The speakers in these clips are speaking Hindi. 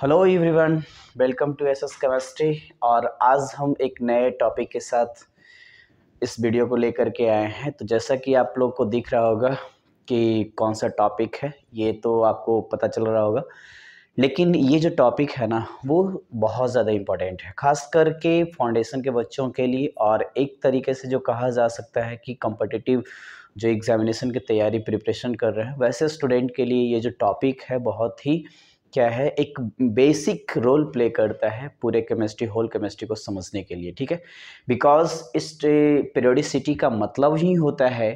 Hello everyone welcome to S S chemistry और आज हम एक नए टॉपिक के साथ इस वीडियो को लेकर के आए हैं। तो जैसा कि आप लोग को दिख रहा होगा कि कौन सा टॉपिक है, ये तो आपको पता चल रहा होगा। लेकिन ये जो टॉपिक है ना, वो बहुत ज़्यादा इम्पोर्टेंट है, ख़ास करके फाउंडेशन के बच्चों के लिए। और एक तरीके से जो कहा जा सकता है कि कम्पटिटिव जो एग्ज़ामिनेशन की तैयारी प्रिपरेशन कर रहे हैं, वैसे स्टूडेंट के लिए ये जो टॉपिक है, बहुत ही क्या है, एक बेसिक रोल प्ले करता है पूरे केमिस्ट्री होल केमिस्ट्री को समझने के लिए, ठीक है? बिकॉज़ इस पीरियोडिसिटी का मतलब ही होता है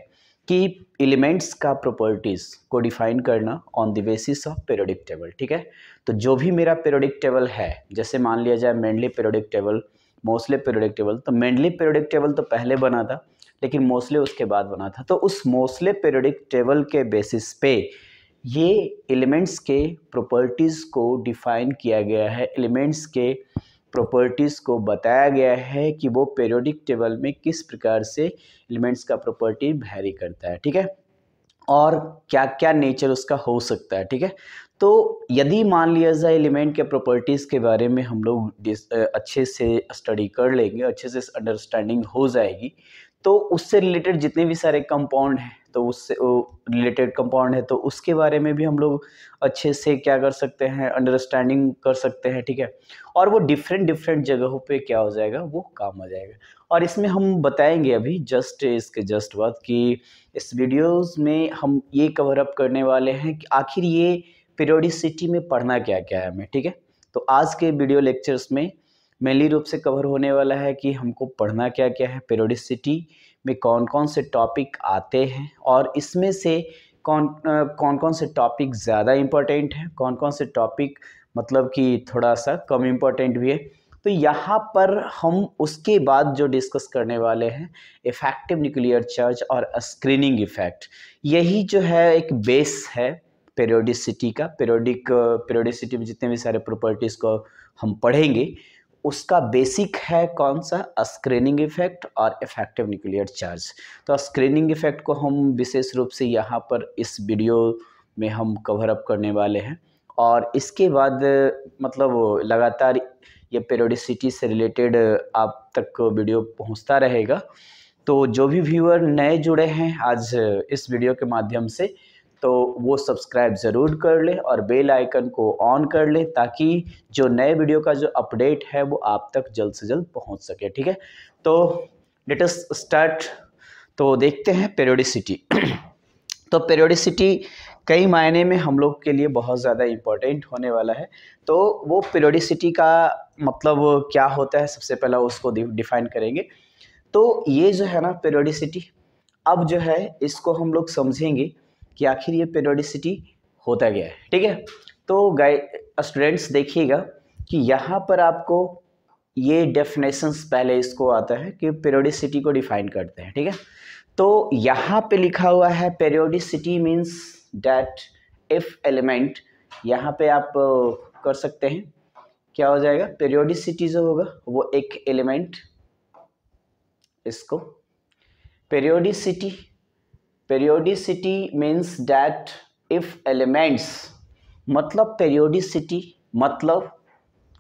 कि एलिमेंट्स का प्रॉपर्टीज़ को डिफाइन करना on the basis of periodic table ठीक है? तो जो भी मेरा पीरियोडिक टेबल है, जैसे मान लिया जाए Mendeleev periodic table mostly periodic table तो मेंडली पीरियोडिक टेबल तो पहले बना था, लेकिन मोस्टली उसके बाद बना था तो उस मोस्टली पीरियोडिक टेबल के बेसिस पे ये एलिमेंट्स के प्रॉपर्टीज़ को डिफाइन किया गया है। एलिमेंट्स के प्रॉपर्टीज़ को बताया गया है कि वो पेरियोडिक टेबल में किस प्रकार से एलिमेंट्स का प्रॉपर्टी वैरी करता है, ठीक है? और क्या क्या नेचर उसका हो सकता है, ठीक है? तो यदि मान लिया जाए एलिमेंट के प्रॉपर्टीज़ के बारे में हम लोग अच्छे से स्टडी कर लेंगे, अच्छे से अंडरस्टैंडिंग हो जाएगी तो उससे रिलेटेड जितने भी सारे कंपाउंड हैं तो उससे रिलेटेड कंपाउंड है तो उसके बारे में भी हम लोग अच्छे से क्या कर सकते हैं अंडरस्टैंडिंग कर सकते हैं, ठीक है? और वो डिफरेंट डिफरेंट जगहों पे क्या हो जाएगा, वो काम आ जाएगा। और इसमें हम बताएँगे अभी जस्ट इसके जस्ट बाद कि इस वीडियोस में हम ये कवर अप करने वाले हैं कि आखिर ये पीरियोडिसिटी में पढ़ना क्या क्या है हमें, ठीक है? तो आज के वीडियो लेक्चर्स में मेनली रूप से कवर होने वाला है कि हमको पढ़ना क्या क्या है पेरोडिसिटी में कौन कौन से टॉपिक आते हैं और इसमें से कौन कौन कौन से टॉपिक ज़्यादा इम्पोर्टेंट हैं कौन कौन से टॉपिक मतलब कि थोड़ा सा कम इम्पोर्टेंट भी है। तो यहाँ पर हम उसके बाद जो डिस्कस करने वाले हैं इफ़ेक्टिव न्यूक्लियर चार्ज और स्क्रीनिंग इफ़ेक्ट यही जो है एक बेस है पेरियोडिसिटी का पेरियोडिक पेरियोडिसिटी में जितने भी सारे प्रॉपर्टीज़ को हम पढ़ेंगे उसका बेसिक है कौन सा? स्क्रीनिंग इफ़ेक्ट और इफ़ेक्टिव न्यूक्लियर चार्ज तो स्क्रीनिंग इफ़ेक्ट को हम विशेष रूप से यहाँ पर इस वीडियो में हम कवर अप करने वाले हैं और इसके बाद मतलब लगातार ये पेरोडिसिटी से रिलेटेड आप तक वीडियो पहुँचता रहेगा। तो जो भी व्यूअर नए जुड़े हैं आज इस वीडियो के माध्यम से तो वो सब्सक्राइब ज़रूर कर ले और बेल आइकन को ऑन कर ले ताकि जो नए वीडियो का जो अपडेट है वो आप तक जल्द से जल्द पहुँच सके, ठीक है? तो लेटेस्ट स्टार्ट तो देखते हैं पेरियोडिसिटी तो पेरियोडिसिटी कई मायने में हम लोग के लिए बहुत ज़्यादा इम्पोर्टेंट होने वाला है। तो वो पेरियोडिसिटी का मतलब क्या होता है? सबसे पहला उसको डिफाइन करेंगे। तो ये जो है ना पेरियोडिसिटी अब जो है इसको हम लोग समझेंगे कि आखिर ये पेरियोडिसिटी होता गया है? ठीक है? तो गाय स्टूडेंट्स देखिएगा कि यहाँ पर आपको ये डेफिनेशंस पहले इसको आता है कि पेरियोडिसिटी को डिफाइन करते हैं, ठीक है? तो यहाँ पे लिखा हुआ है periodicity means that if element यहाँ पे आप कर सकते हैं। क्या हो जाएगा? पेरियोडिसिटी जो होगा, वो एक एलिमेंट इसको periodicity periodicity means that if elements मतलब पेरियोडिसिटी मतलब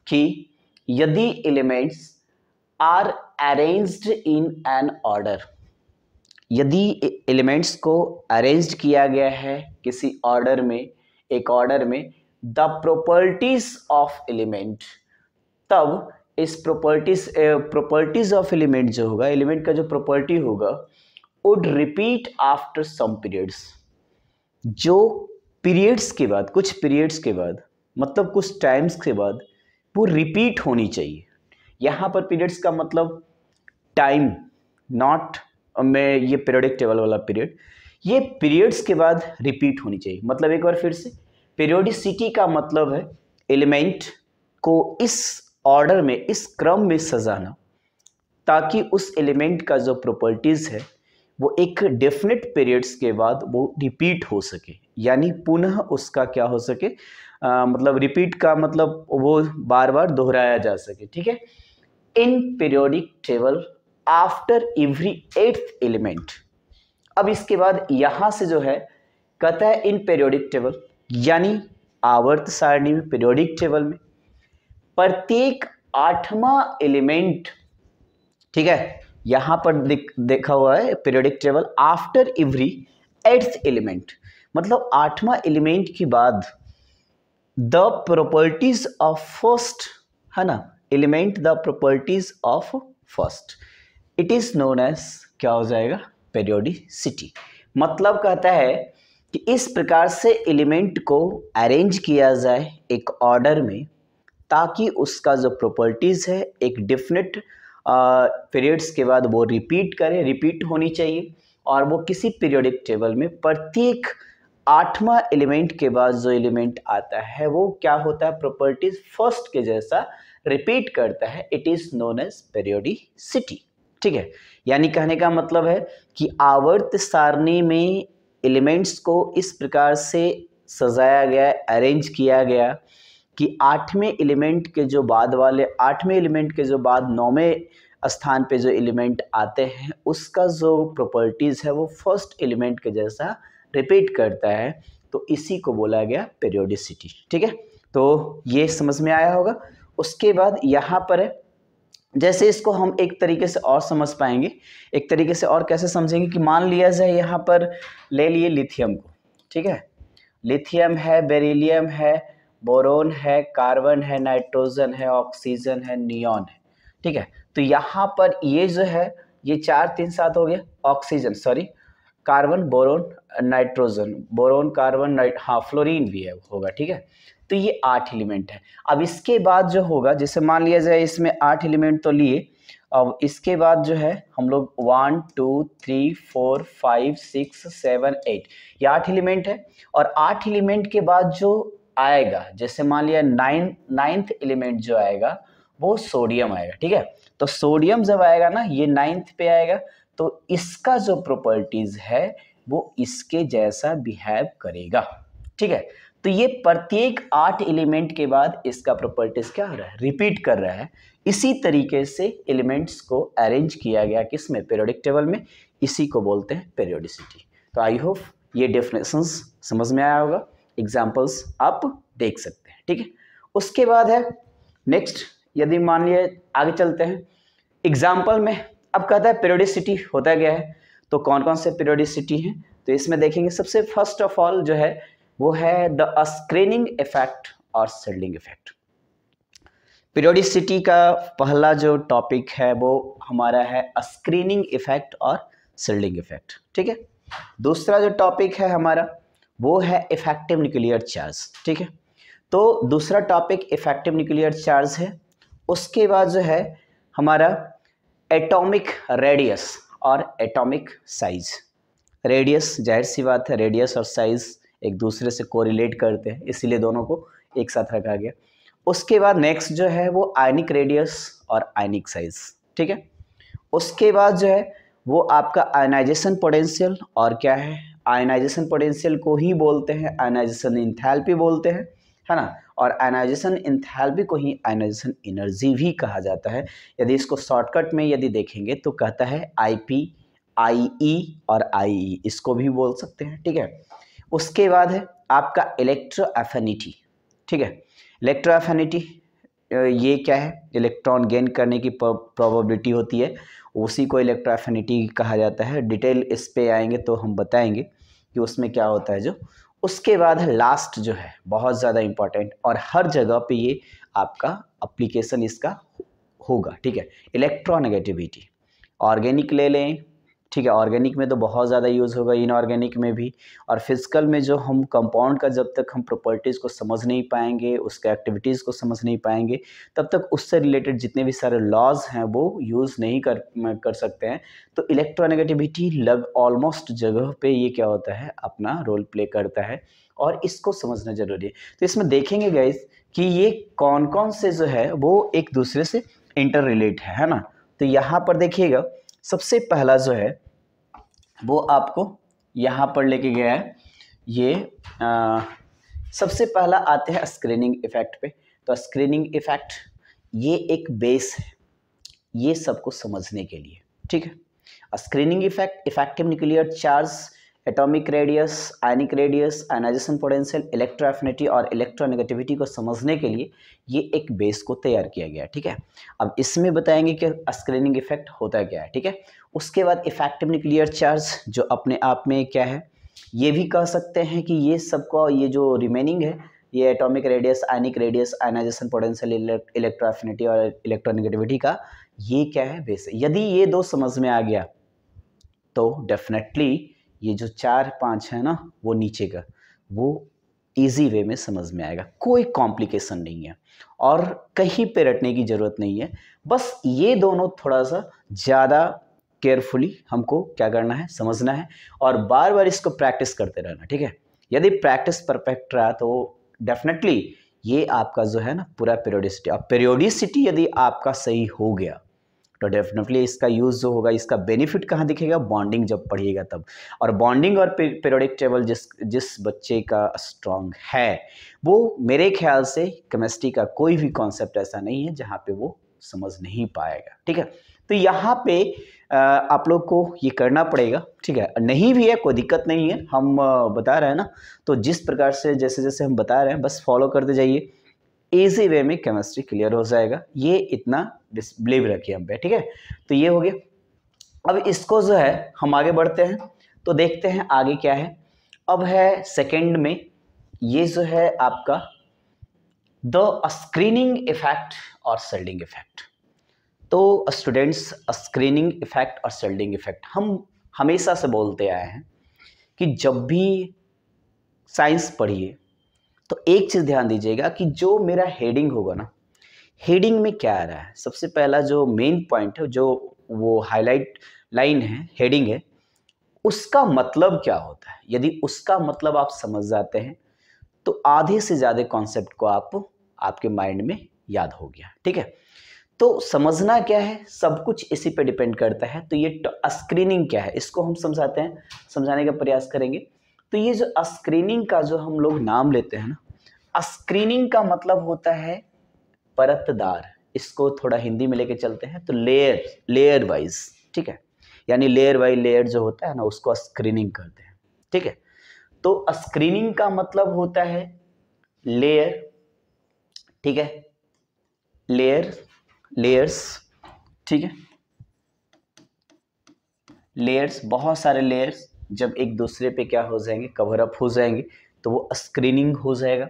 कि यदि elements are arranged in an order यदि एलिमेंट्स को अरेंज किया गया है किसी ऑर्डर में, एक ऑर्डर में द प्रॉपर्टीज़ ऑफ़ एलिमेंट तब इस प्रॉपर्टीज़ प्रॉपर्टीज़ ऑफ़ एलिमेंट जो होगा एलिमेंट का जो प्रॉपर्टी होगा would repeat after some periods जो पीरियड्स के बाद, कुछ पीरियड्स के बाद मतलब कुछ टाइम्स के बाद, वो रिपीट होनी चाहिए। यहाँ पर पीरियड्स का मतलब टाइम नॉट में ये पीरियडिक टेबल वाला पीरियड ये पीरियड्स के बाद रिपीट होनी चाहिए। मतलब एक बार फिर से पीरियोडिसिटी का मतलब है एलिमेंट को इस ऑर्डर में, इस क्रम में सजाना, ताकि उस एलिमेंट का जो प्रॉपर्टीज़ है वो एक डेफिनेट पीरियड्स के बाद वो रिपीट हो सके। यानी पुनः उसका क्या हो सके? आ, मतलब रिपीट का मतलब वो बार बार दोहराया जा सके ठीक है? In periodic table after every eighth element अब इसके बाद यहाँ से जो है कहता है इन पीरियोडिक टेबल यानी आवर्त सारणी में पीरियोडिक टेबल में प्रत्येक आठवां एलिमेंट ठीक है? यहाँ पर देख, हुआ है periodic table after every eighth element मतलब आठवां एलिमेंट के बाद द प्रॉपर्टीज़ ऑफ़ फ़र्स्ट है ना? Element the properties of first it is known as क्या हो जाएगा? पेरियोडिसिटी मतलब कहता है कि इस प्रकार से एलिमेंट को अरेंज किया जाए एक ऑर्डर में ताकि उसका जो प्रॉपर्टीज़ है एक डिफिनेट पीरियड्स के बाद वो रिपीट करें रिपीट होनी चाहिए और वो किसी पीरियोडिक टेबल में प्रत्येक आठवां एलिमेंट के बाद जो एलिमेंट आता है, वो क्या होता है? प्रॉपर्टीज़ फ़र्स्ट के जैसा रिपीट करता है। It is known as periodicity ठीक है? यानी कहने का मतलब है कि आवर्त सारणी में एलिमेंट्स को इस प्रकार से सजाया गया अरेंज किया गया कि आठवें एलिमेंट के जो बाद वाले, आठवें एलिमेंट के जो बाद नौवें स्थान पे जो एलिमेंट आते हैं, उसका जो प्रॉपर्टीज़ है, वो फ़र्स्ट एलिमेंट के जैसा रिपीट करता है। तो इसी को बोला गया पेरियोडिसिटी ठीक है? तो ये समझ में आया होगा। उसके बाद यहाँ पर है, जैसे इसको हम एक तरीके से और समझ पाएँगे। एक तरीके से और कैसे समझेंगे कि मान लिया जाए यहाँ पर ले लिए लिथियम को, ठीक है? लिथियम है बेरिलियम है बोरोन है, कार्बन है, नाइट्रोजन है, ऑक्सीजन है, नियॉन है। ठीक है? तो यहाँ पर ये जो है, ये चार तीन सात हो गया। Oxygen, sorry. Carbon, boron, nitrogen. Boron, carbon, night हाँ फ्लोरीन भी है, होगा, ठीक है? तो ये आठ एलिमेंट है। अब इसके बाद जो होगा, जैसे मान लिया जाए, इसमें आठ एलिमेंट तो लिए, अब इसके बाद जो है, हम लोग one, two, three, four, five, six, seven, eight, ये आठ एलिमेंट है। और आठ एलिमेंट के बाद जो आएगा, जैसे मान लिया नाइन नाइन्थ एलिमेंट जो आएगा, वो सोडियम आएगा, ठीक है? तो सोडियम जब आएगा ना, ये नाइन्थ पे आएगा तो इसका जो प्रॉपर्टीज़ है, वो इसके जैसा बिहेव करेगा, ठीक है? तो ये प्रत्येक आठ एलिमेंट के बाद इसका प्रॉपर्टीज़ क्या हो रहा है? रिपीट कर रहा है। इसी तरीके से एलिमेंट्स को अरेंज किया गया किसमें पेरियोडिक टेबल में। इसी को बोलते हैं पेरियोडिसिटी तो आई होप ये डेफिनेशंस समझ में आया होगा। एग्जाम्पल्स आप देख सकते हैं, ठीक है? उसके बाद है, नेक्स्ट, यदि मान लिए आगे चलते हैं एग्ज़ाम्पल में अब कहता है पेरियोडिसिटी होता गया है तो कौन कौन से पेरियोडिसिटी हैं? तो इसमें देखेंगे, सबसे फ़र्स्ट ऑफ़ ऑल जो है, वो है द स्क्रीनिंग इफ़ेक्ट और सेल्डिंग इफ़ेक्ट पीरियोडिसिटी का पहला जो टॉपिक है, वो हमारा है स्क्रीनिंग इफ़ेक्ट और सेल्डिंग इफ़ेक्ट ठीक है? दूसरा जो टॉपिक है हमारा वो है इफ़ेक्टिव न्यूक्लियर चार्ज ठीक है? तो दूसरा टॉपिक इफ़ेक्टिव न्यूक्लियर चार्ज है। उसके बाद जो है हमारा एटॉमिक रेडियस और एटॉमिक साइज़ रेडियस ज़ाहिर सी बात है रेडियस और साइज़ एक दूसरे से कोरिलेट करते हैं, इसीलिए दोनों को एक साथ रखा गया। उसके बाद नेक्स्ट जो है वो आयनिक रेडियस और आयनिक साइज़ ठीक है? उसके बाद जो है वो आपका आयनाइजेशन पोटेंशियल और क्या है? आयनाइजेशन पोटेंशियल को ही बोलते हैं, आयनाइजेशन इंथैल्पी बोलते हैं, है ना? और आयनाइजेशन इंथैल्पी को ही आयनाइजेशन एनर्जी भी कहा जाता है। यदि इसको शॉर्टकट में यदि देखेंगे तो कहता है आईपी आईई और आईई इसको भी बोल सकते हैं, ठीक है? उसके बाद है आपका इलेक्ट्रो एफिनिटी ठीक है? इलेक्ट्रो एफिनिटी ये क्या है? इलेक्ट्रॉन गेन करने की प्रोबेबिलिटी होती है। उसी को इलेक्ट्रो एफिनिटी कहा जाता है। डिटेल इस पे आएँगे तो हम बताएँगे। कि उसमें क्या होता है जो, उसके बाद लास्ट जो है, बहुत ज़्यादा इंपॉर्टेंट और हर जगह पे ये आपका अप्लीकेशन इसका होगा, ठीक है? इलेक्ट्रोनेगेटिविटी ऑर्गेनिक ले लें ठीक है ऑर्गेनिक में तो बहुत ज़्यादा यूज़ होगा इनऑर्गेनिक में भी। और फ़िज़िकल में जो हम कंपाउंड का जब तक हम प्रॉपर्टीज़ को समझ नहीं पाएँगे, उसके एक्टिविटीज़ को समझ नहीं पाएँगे, तब तक उससे रिलेटेड जितने भी सारे लॉज हैं, वो यूज़ नहीं कर कर सकते हैं। तो इलेक्ट्रोनेगेटिविटी लग ऑलमोस्ट जगह पे ये क्या होता है, अपना रोल प्ले करता है, और इसको समझना ज़रूरी है। तो इसमें देखेंगे गाइज़ कि ये कौन कौन से जो है, वो एक दूसरे से इंटर रिलेट है है ना? तो यहाँ पर देखिएगा, सबसे पहला जो है वो आपको यहाँ पर लेके गया है। ये आ, सबसे पहला आते हैं स्क्रीनिंग इफ़ेक्ट पे। तो स्क्रीनिंग इफ़ेक्ट ये एक बेस है ये सबको समझने के लिए ठीक है? Screening effect effective nuclear charge atomic radius ionic radius ionisation potential electroaffinity और इलेक्ट्रोनेगेटिविटी को समझने के लिए ये एक बेस को तैयार किया गया ठीक है? अब इसमें बताएँगे कि स्क्रीनिंग इफ़ेक्ट होता क्या है, ठीक है? उसके बाद इफ़ेक्टिव न्यूक्लियर चार्ज जो अपने आप में क्या है, ये भी कह सकते हैं कि ये सबका ये जो रिमेनिंग है, ये atomic radius ionic radius ionisation potential electroaffinity और इलेक्ट्रोनेगेटिविटी का ये क्या है बेस यदि ये दो समझ में आ गया तो डेफिनेटली ये जो चार पाँच है ना, वो नीचे का, वो इजी वे में समझ में आएगा। कोई कॉम्प्लिकेशन नहीं है। और कहीं पे रटने की ज़रूरत नहीं है। बस ये दोनों थोड़ा सा ज़्यादा केयरफुली हमको क्या करना है, समझना है और बार बार इसको प्रैक्टिस करते रहना, ठीक है? यदि प्रैक्टिस परफेक्ट रहा तो डेफिनेटली ये आपका जो है ना, पूरा पीरियोडिसिटी और पीरियोडिसिटी यदि आपका सही हो गया तो डेफिनेटली इसका यूज़ जो होगा, इसका बेनिफिट कहाँ दिखेगा? बॉन्डिंग जब पढ़िएगा तब। और बॉन्डिंग और पीरियोडिक टेबल जिस जिस बच्चे का स्ट्रॉन्ग है, वो मेरे ख्याल से केमिस्ट्री का कोई भी कॉन्सेप्ट ऐसा नहीं है जहाँ पे वो समझ नहीं पाएगा। ठीक है? तो यहाँ पे आप लोग को ये करना पड़ेगा। ठीक है? नहीं भी है, कोई दिक्कत नहीं है। हम बता रहे हैं ना? तो जिस प्रकार से जैसे जैसे हम बता रहे हैं, बस फॉलो करते जाइए। ईजी वे में केमिस्ट्री क्लियर हो जाएगा। ये इतना बिलीव रखिए हम पे, ठीक है? तो ये हो गया। अब इसको जो है, हम आगे बढ़ते हैं। तो देखते हैं आगे क्या है। अब है सेकेंड में ये जो है आपका द स्क्रीनिंग इफ़ेक्ट और सेल्डिंग इफ़ेक्ट तो स्टूडेंट्स स्क्रीनिंग इफ़ेक्ट और सेल्डिंग इफ़ेक्ट हम हमेशा से बोलते आए हैं कि जब भी साइंस पढ़िए तो एक चीज़ ध्यान दीजिएगा कि जो मेरा हेडिंग होगा ना हेडिंग में क्या आ रहा है? सबसे पहला जो मेन पॉइंट है, जो वो हाईलाइट लाइन है हेडिंग है, उसका मतलब क्या होता है? यदि उसका मतलब आप समझ जाते हैं तो आधे से ज़्यादा कॉन्सेप्ट को आप, आपके माइंड में याद हो गया, ठीक है? तो समझना क्या है? सब कुछ इसी पे डिपेंड करता है। तो ये स्क्रीनिंग क्या है? इसको हम समझाते हैं, समझाने का प्रयास करेंगे। तो ये जो स्क्रीनिंग का जो हम लोग नाम लेते हैं ना स्क्रीनिंग का मतलब होता है परतदार। इसको थोड़ा हिंदी में लेके चलते हैं तो लेयर लेयर वाइज ठीक है? यानी लेयर बाई लेयर जो होता है ना, उसको स्क्रीनिंग करते हैं, ठीक है? तो स्क्रीनिंग का मतलब होता है लेयर ठीक है? लेयर लेयर्स ठीक है? लेयर्स बहुत सारे लेयर्स जब एक दूसरे पे क्या हो जाएँगे कवर अप हो जाएँगे तो वो स्क्रीनिंग हो जाएगा।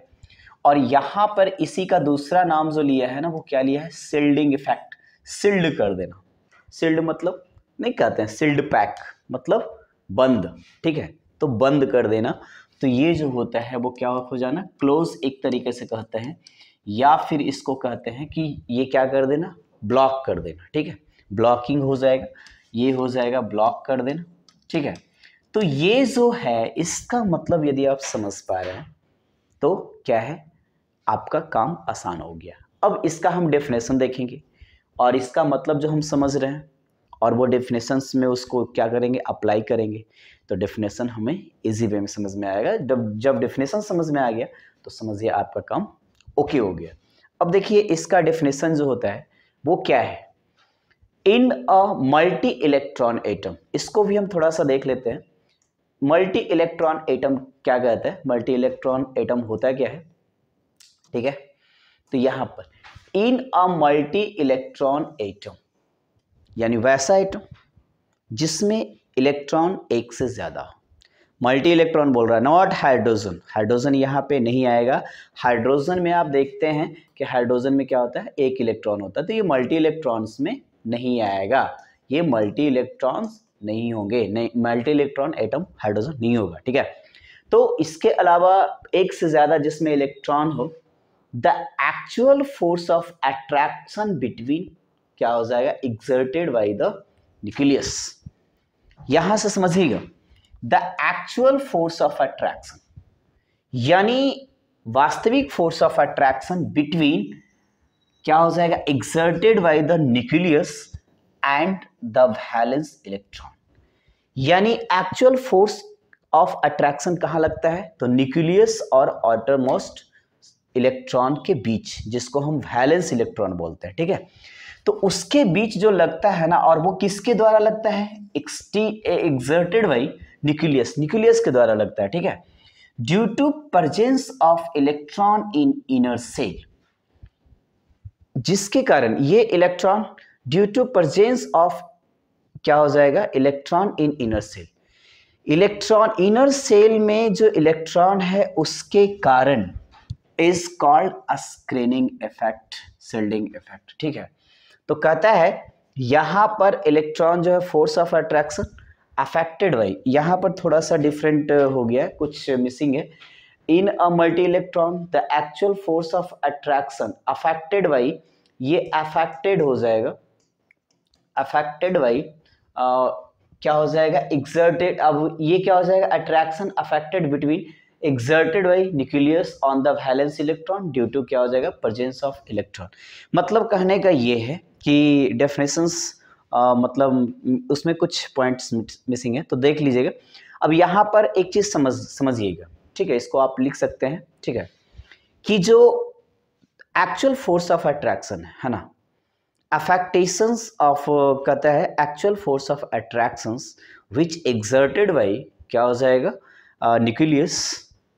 और यहाँ पर इसी का दूसरा नाम जो लिया है ना, वो क्या लिया है? सिल्डिंग इफ़ेक्ट सिल्ड कर देना। सिल्ड मतलब नहीं कहते हैं सिल्ड पैक मतलब बंद, ठीक है? तो बंद कर देना। तो ये जो होता है, वो क्या हो जाना क्लोज एक तरीके से कहते हैं, या फिर इसको कहते हैं कि ये क्या कर देना ब्लॉक कर देना, ठीक है? ब्लॉकिंग हो जाएगा, ये हो जाएगा ब्लॉक कर देना, ठीक है? तो ये जो है, इसका मतलब यदि आप समझ पा रहे हैं तो क्या है? आपका काम आसान हो गया। अब इसका हम डेफिनेशन देखेंगे। और इसका मतलब जो हम समझ रहे हैं, और वो डेफिनेशंस में उसको क्या करेंगे? अप्लाई करेंगे। तो डेफिनेशन हमें इजी वे में समझ में आएगा। जब जब डेफिनेशन समझ में आ गया तो समझिए आपका काम ओके हो गया। अब देखिए, इसका डेफिनेशन जो होता है, वो क्या है? In a multi electron atom इसको भी हम थोड़ा सा देख लेते हैं। मल्टी इलेक्ट्रॉन एटम क्या कहता है? मल्टी इलेक्ट्रॉन एटम होता है क्या है? ठीक है? तो यहाँ पर, in a multi electron atom, यानी वैसा एटम, जिसमें इलेक्ट्रॉन एक से ज़्यादा मल्टी इलेक्ट्रॉन बोल रहा है नॉट हाइड्रोजन हाइड्रोजन यहाँ पे नहीं आएगा। हाइड्रोजन में आप देखते हैं कि हाइड्रोजन में क्या होता है? एक इलेक्ट्रॉन होता है। तो ये मल्टी इलेक्ट्रॉन्स में नहीं आएगा। ये मल्टी इलेक्ट्रॉन्स नहीं होंगे, नहीं मल्टी इलेक्ट्रॉन एटम हाइड्रोजन नहीं होगा, ठीक है? तो इसके अलावा एक से ज़्यादा जिसमें इलेक्ट्रॉन हो the actual force of attraction between क्या हो जाएगा? एक्सर्टेड बाई द न्यूक्लियस यहाँ से समझिएगा the actual force of attraction यानी वास्तविक फोर्स ऑफ़ अट्रैक्शन बिटवीन क्या हो जाएगा? Exerted by the nucleus and the valence electron यानी एक्चुअल फोर्स ऑफ़ अट्रैक्शन कहाँ लगता है? तो न्यूक्लियस और ऑटरमोस्ट इलेक्ट्रॉन के बीच, जिसको हम वैलेंस इलेक्ट्रॉन बोलते हैं, ठीक है? तो उसके बीच जो लगता है ना, और वो किसके द्वारा लगता है? एक्सटी एक्सर्टेड बाई न्यूक्लियस न्यूक्लियस के द्वारा लगता है, ठीक है? Due to presence of electron in inner shell जिसके कारण ये electron due to presence of क्या हो जाएगा? Electron in inner shell. Electron inner shell में जो इलेक्ट्रॉन है, उसके कारण is called a screening effect shielding effect ठीक है? तो कहता है, यहाँ पर इलेक्ट्रॉन जो है force of attraction affected by यहाँ पर थोड़ा सा डिफरेंट हो गया कुछ मिसिंग है। In a multi electron the actual force of attraction affected by ये अफेक्टेड हो जाएगा। अफेक्टेड बाई क्या हो जाएगा? एक्सर्टेड अब ये क्या हो जाएगा? Attraction affected between exerted by nucleus on the valence electron due to क्या हो जाएगा? प्रजेंस ऑफ़ इलेक्ट्रॉन मतलब कहने का ये है कि डेफिनेशंस मतलब उसमें कुछ पॉइंट्स मिसिंग है तो देख लीजिएगा। अब यहाँ पर एक चीज़ समझ, समझिएगा। ठीक है, इसको आप लिख सकते हैं। ठीक है, कि जो एक्चुअल फोर्स ऑफ़ अट्रैक्शन है ना? अफेक्टेशंस ऑफ़ कहता है actual force of attractions which exerted by क्या हो जाएगा? न्यूक्लियस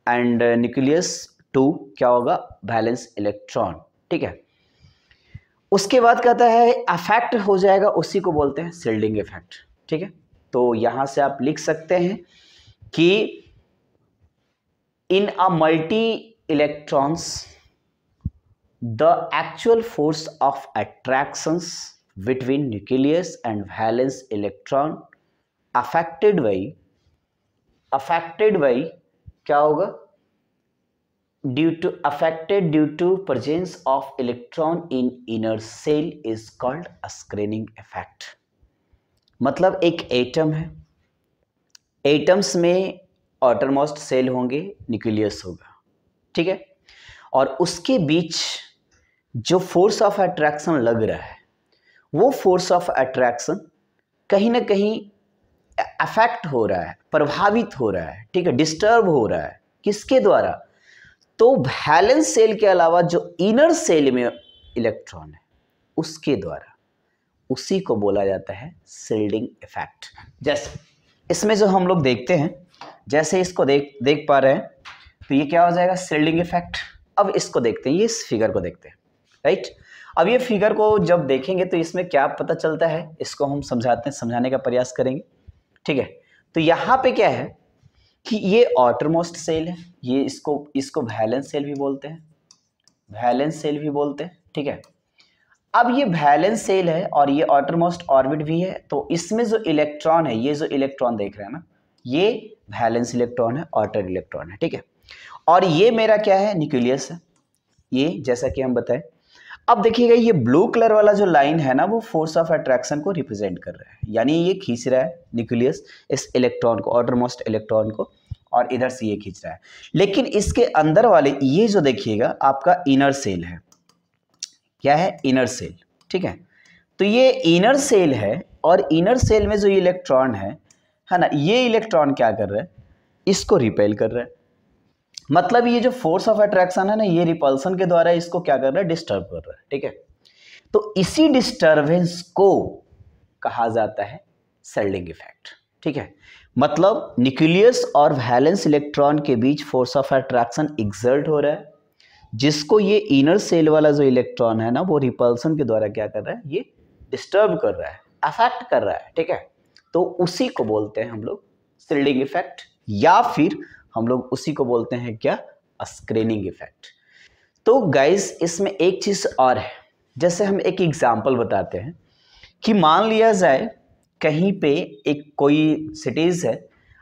एंड न्यूक्लियस टू क्या होगा? बैलेंस इलेक्ट्रॉन ठीक है? उसके बाद कहता है अफेक्ट हो जाएगा, उसी को बोलते हैं सिल्डिंग इफ़ेक्ट ठीक है? तो यहाँ से आप लिख सकते हैं कि in a multi electrons the actual force of attractions between nucleus and valence electron affected by affected by क्या होगा? Due to affected due to presence of electron in inner shell is called a effect मतलब एक एटम है। एटम्स में ऑटरमोस्ट सेल होंगे न्यूक्लियस होगा। ठीक है? और उसके बीच जो फोर्स ऑफ़ अट्रैक्शन लग रहा है, वो फोर्स ऑफ़ अट्रैक्शन कहीं ना कहीं अफेक्ट हो रहा है, प्रभावित हो रहा है, ठीक है डिस्टर्ब हो रहा है। किसके द्वारा? तो वैलेंस सेल के अलावा जो इनर सेल में इलेक्ट्रॉन है, उसके द्वारा। उसी को बोला जाता है सिल्डिंग इफ़ेक्ट जैसे, इसमें जो हम लोग देखते हैं, जैसे इसको देख देख पा रहे हैं तो ये क्या हो जाएगा? सिल्डिंग इफ़ेक्ट अब इसको देखते हैं, ये इस फिगर को देखते हैं। राइट? अब ये फिगर को जब देखेंगे तो इसमें क्या पता चलता है, इसको हम समझाते हैं, समझाने का प्रयास करेंगे। ठीक है? तो यहाँ पे क्या है कि ये ऑटरमोस्ट सेल है, ये इसको इसको वैलेंस सेल भी बोलते हैं। वैलेंस सेल भी बोलते हैं, ठीक है? अब ये वैलेंस सेल है और ये ऑटरमोस्ट ऑर्बिट भी है तो इसमें जो इलेक्ट्रॉन है, ये जो इलेक्ट्रॉन देख रहे हैं ना, ये वैलेंस इलेक्ट्रॉन है ऑटर इलेक्ट्रॉन है, ठीक है? और ये मेरा क्या है? न्यूक्लियस है। ये जैसा कि हम बताएँ अब देखिएगा, ये ब्लू कलर वाला जो लाइन है ना, वो फोर्स ऑफ़ अट्रैक्शन को रिप्रेजेंट कर रहा है। यानी ये खींच रहा है न्यूक्लियस इस इलेक्ट्रॉन को ऑर्डरमोस्ट इलेक्ट्रॉन को, और इधर से ये खींच रहा है। लेकिन इसके अंदर वाले, ये जो देखिएगा, आपका इनर सेल है। क्या है? इनर सेल ठीक है? तो ये इनर सेल है, और इनर सेल में जो इलेक्ट्रॉन है है ना, ये इलेक्ट्रॉन क्या कर रहा है? इसको रिपेल कर रहा है। मतलब ये जो फोर्स ऑफ़ अट्रैक्शन है ना, ये रिपल्सन के द्वारा इसको क्या कर रहा है? डिस्टर्ब कर रहा है, ठीक है? तो इसी डिस्टर्बेंस को कहा जाता है सेल्डिंग इफ़ेक्ट ठीक है? मतलब न्यूक्लियस और वैलेंस इलेक्ट्रॉन के बीच फोर्स ऑफ़ अट्रैक्शन एग्जर्ट हो रहा है, जिसको ये इनर सेल वाला जो इलेक्ट्रॉन है ना, वो रिपल्सन के द्वारा क्या कर रहा है? ये डिस्टर्ब कर रहा है अफेक्ट कर रहा है, ठीक है? तो उसी को बोलते हैं हम लोग सिल्डिंग इफ़ेक्ट या फिर हम लोग उसी को बोलते हैं क्या? स्क्रीनिंग इफ़ेक्ट तो गाइस इसमें एक चीज़ और है। जैसे हम एक एग्ज़ाम्पल बताते हैं कि मान लिया जाए, कहीं पे एक कोई सिटीज़ है,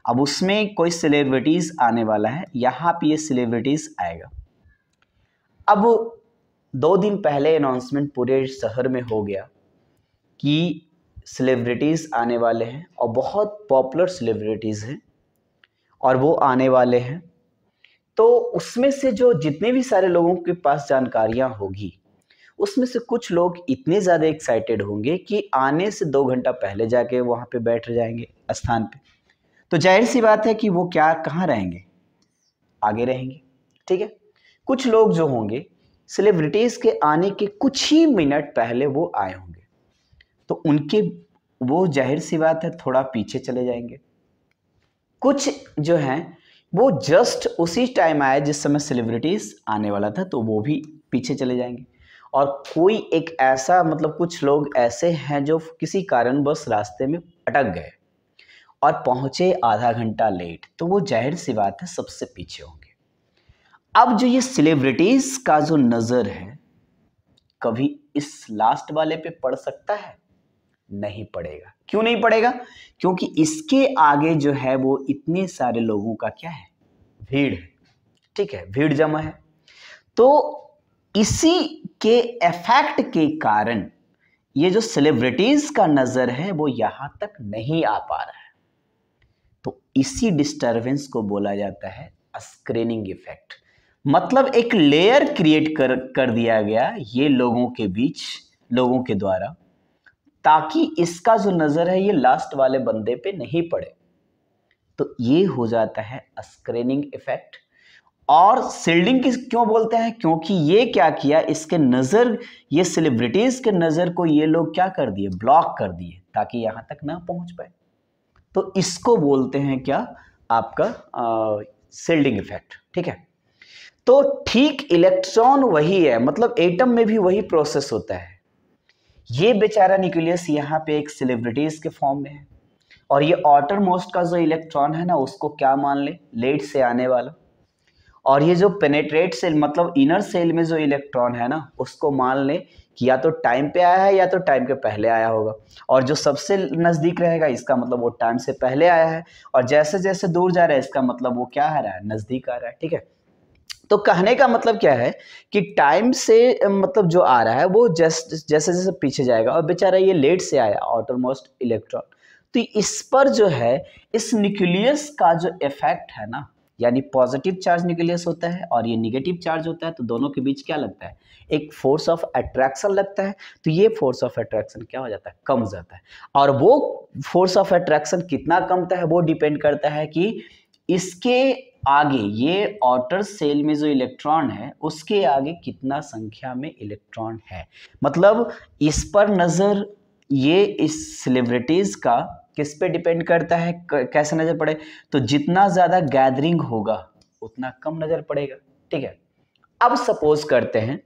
अब उसमें कोई सेलिब्रिटीज़ आने वाला है, यहाँ पे ये सेलिब्रिटीज़ आएगा। अब दो दिन पहले अनाउंसमेंट पूरे शहर में हो गया कि सेलिब्रिटीज़ आने वाले हैं और बहुत पॉपुलर सेलिब्रिटीज़ हैं। और वो आने वाले हैं। तो उसमें से जो जितने भी सारे लोगों के पास जानकारियाँ होगी, उसमें से कुछ लोग इतने ज़्यादा एक्साइटेड होंगे कि आने से दो घंटा पहले जाके वहाँ पे बैठ जाएँगे, स्थान पे। तो ज़ाहिर सी बात है कि वो क्या, कहाँ रहेंगे? आगे रहेंगे, ठीक है? कुछ लोग जो होंगे सेलिब्रिटीज़ के आने के कुछ ही मिनट पहले वो आए होंगे। तो उनके, वो ज़ाहिर सी बात है थोड़ा पीछे चले जाएँगे। कुछ जो हैं, वो जस्ट उसी टाइम आए जिस समय सेलिब्रिटीज़ आने वाला था तो वो भी पीछे चले जाएँगे। और कोई एक ऐसा मतलब कुछ लोग ऐसे हैं जो किसी कारण बस रास्ते में अटक गए और पहुँचे आधा घंटा लेट तो वो ज़ाहिर सी बात है सबसे पीछे होंगे। अब जो ये सेलिब्रिटीज़ का जो नज़र है, कभी इस लास्ट वाले पे पड़ सकता है? नहीं पड़ेगा। क्यों नहीं पड़ेगा? क्योंकि इसके आगे जो है वो इतने सारे लोगों का क्या है? भीड़ है। ठीक है, भीड़ जमा है। तो इसी के इफ़ेक्ट के कारण ये जो सेलिब्रिटीज का नज़र है वो यहाँ तक नहीं आ पा रहा है। तो इसी डिस्टरबेंस को बोला जाता है स्क्रीनिंग इफ़ेक्ट मतलब एक लेयर क्रिएट कर कर दिया गया ये लोगों के बीच, लोगों के द्वारा। ताकि इसका जो नज़र है ये लास्ट वाले बंदे पे नहीं पड़े। तो ये हो जाता है स्क्रीनिंग इफ़ेक्ट और सील्डिंग किस क्यों बोलते हैं? क्योंकि ये क्या किया? इसके नज़र, ये सेलिब्रिटीज़ के नज़र को ये लोग क्या कर दिए? ब्लॉक कर दिए, ताकि यहाँ तक ना पहुँच पाए। तो इसको बोलते हैं क्या? आपका सील्डिंग इफ़ेक्ट ठीक है? तो ठीक इलेक्ट्रॉन वही है मतलब एटम में भी वही प्रोसेस होता है। ये बेचारा न्यूक्लियस यहाँ पे एक सेलिब्रिटीज के फॉर्म में है। और ये ऑटर मोस्ट का जो इलेक्ट्रॉन है ना, उसको क्या मान ले? लेट से आने वाला। और ये जो पेनेट्रेट सेल मतलब इनर सेल में जो इलेक्ट्रॉन है ना, उसको मान ले कि या तो टाइम पे आया है या तो टाइम के पहले आया होगा। और जो सबसे नज़दीक रहेगा, इसका मतलब वो टाइम से पहले आया है। और जैसे जैसे दूर जा रहा है, इसका मतलब वो क्या आ रहा है? नज़दीक आ रहा है, ठीक है? तो कहने का मतलब क्या है कि टाइम से मतलब जो आ रहा है, वो जैसे जैसे जैसे पीछे जाएगा और बेचारा ये लेट से आया ऑटोमोस्ट इलेक्ट्रॉन तो इस पर जो है, इस न्यूक्लियस का जो इफ़ेक्ट है ना, यानी पॉजिटिव चार्ज न्यूक्लियस होता है और ये निगेटिव चार्ज होता है तो दोनों के बीच क्या लगता है? एक फोर्स ऑफ़ अट्रैक्शन लगता है तो ये फोर्स ऑफ़ अट्रैक्शन क्या हो जाता है? कम जाता है. और वो फोर्स ऑफ़ अट्रैक्शन कितना कमता है, वो डिपेंड करता है कि इसके आगे, ये ऑटर सेल में जो इलेक्ट्रॉन है, उसके आगे कितना संख्या में इलेक्ट्रॉन है? मतलब इस पर नज़र, ये इस सेलिब्रिटीज़ का किस पे डिपेंड करता है कैसे नज़र पड़े? तो जितना ज़्यादा गैदरिंग होगा, उतना कम नज़र पड़ेगा, ठीक है? अब सपोज़ करते हैं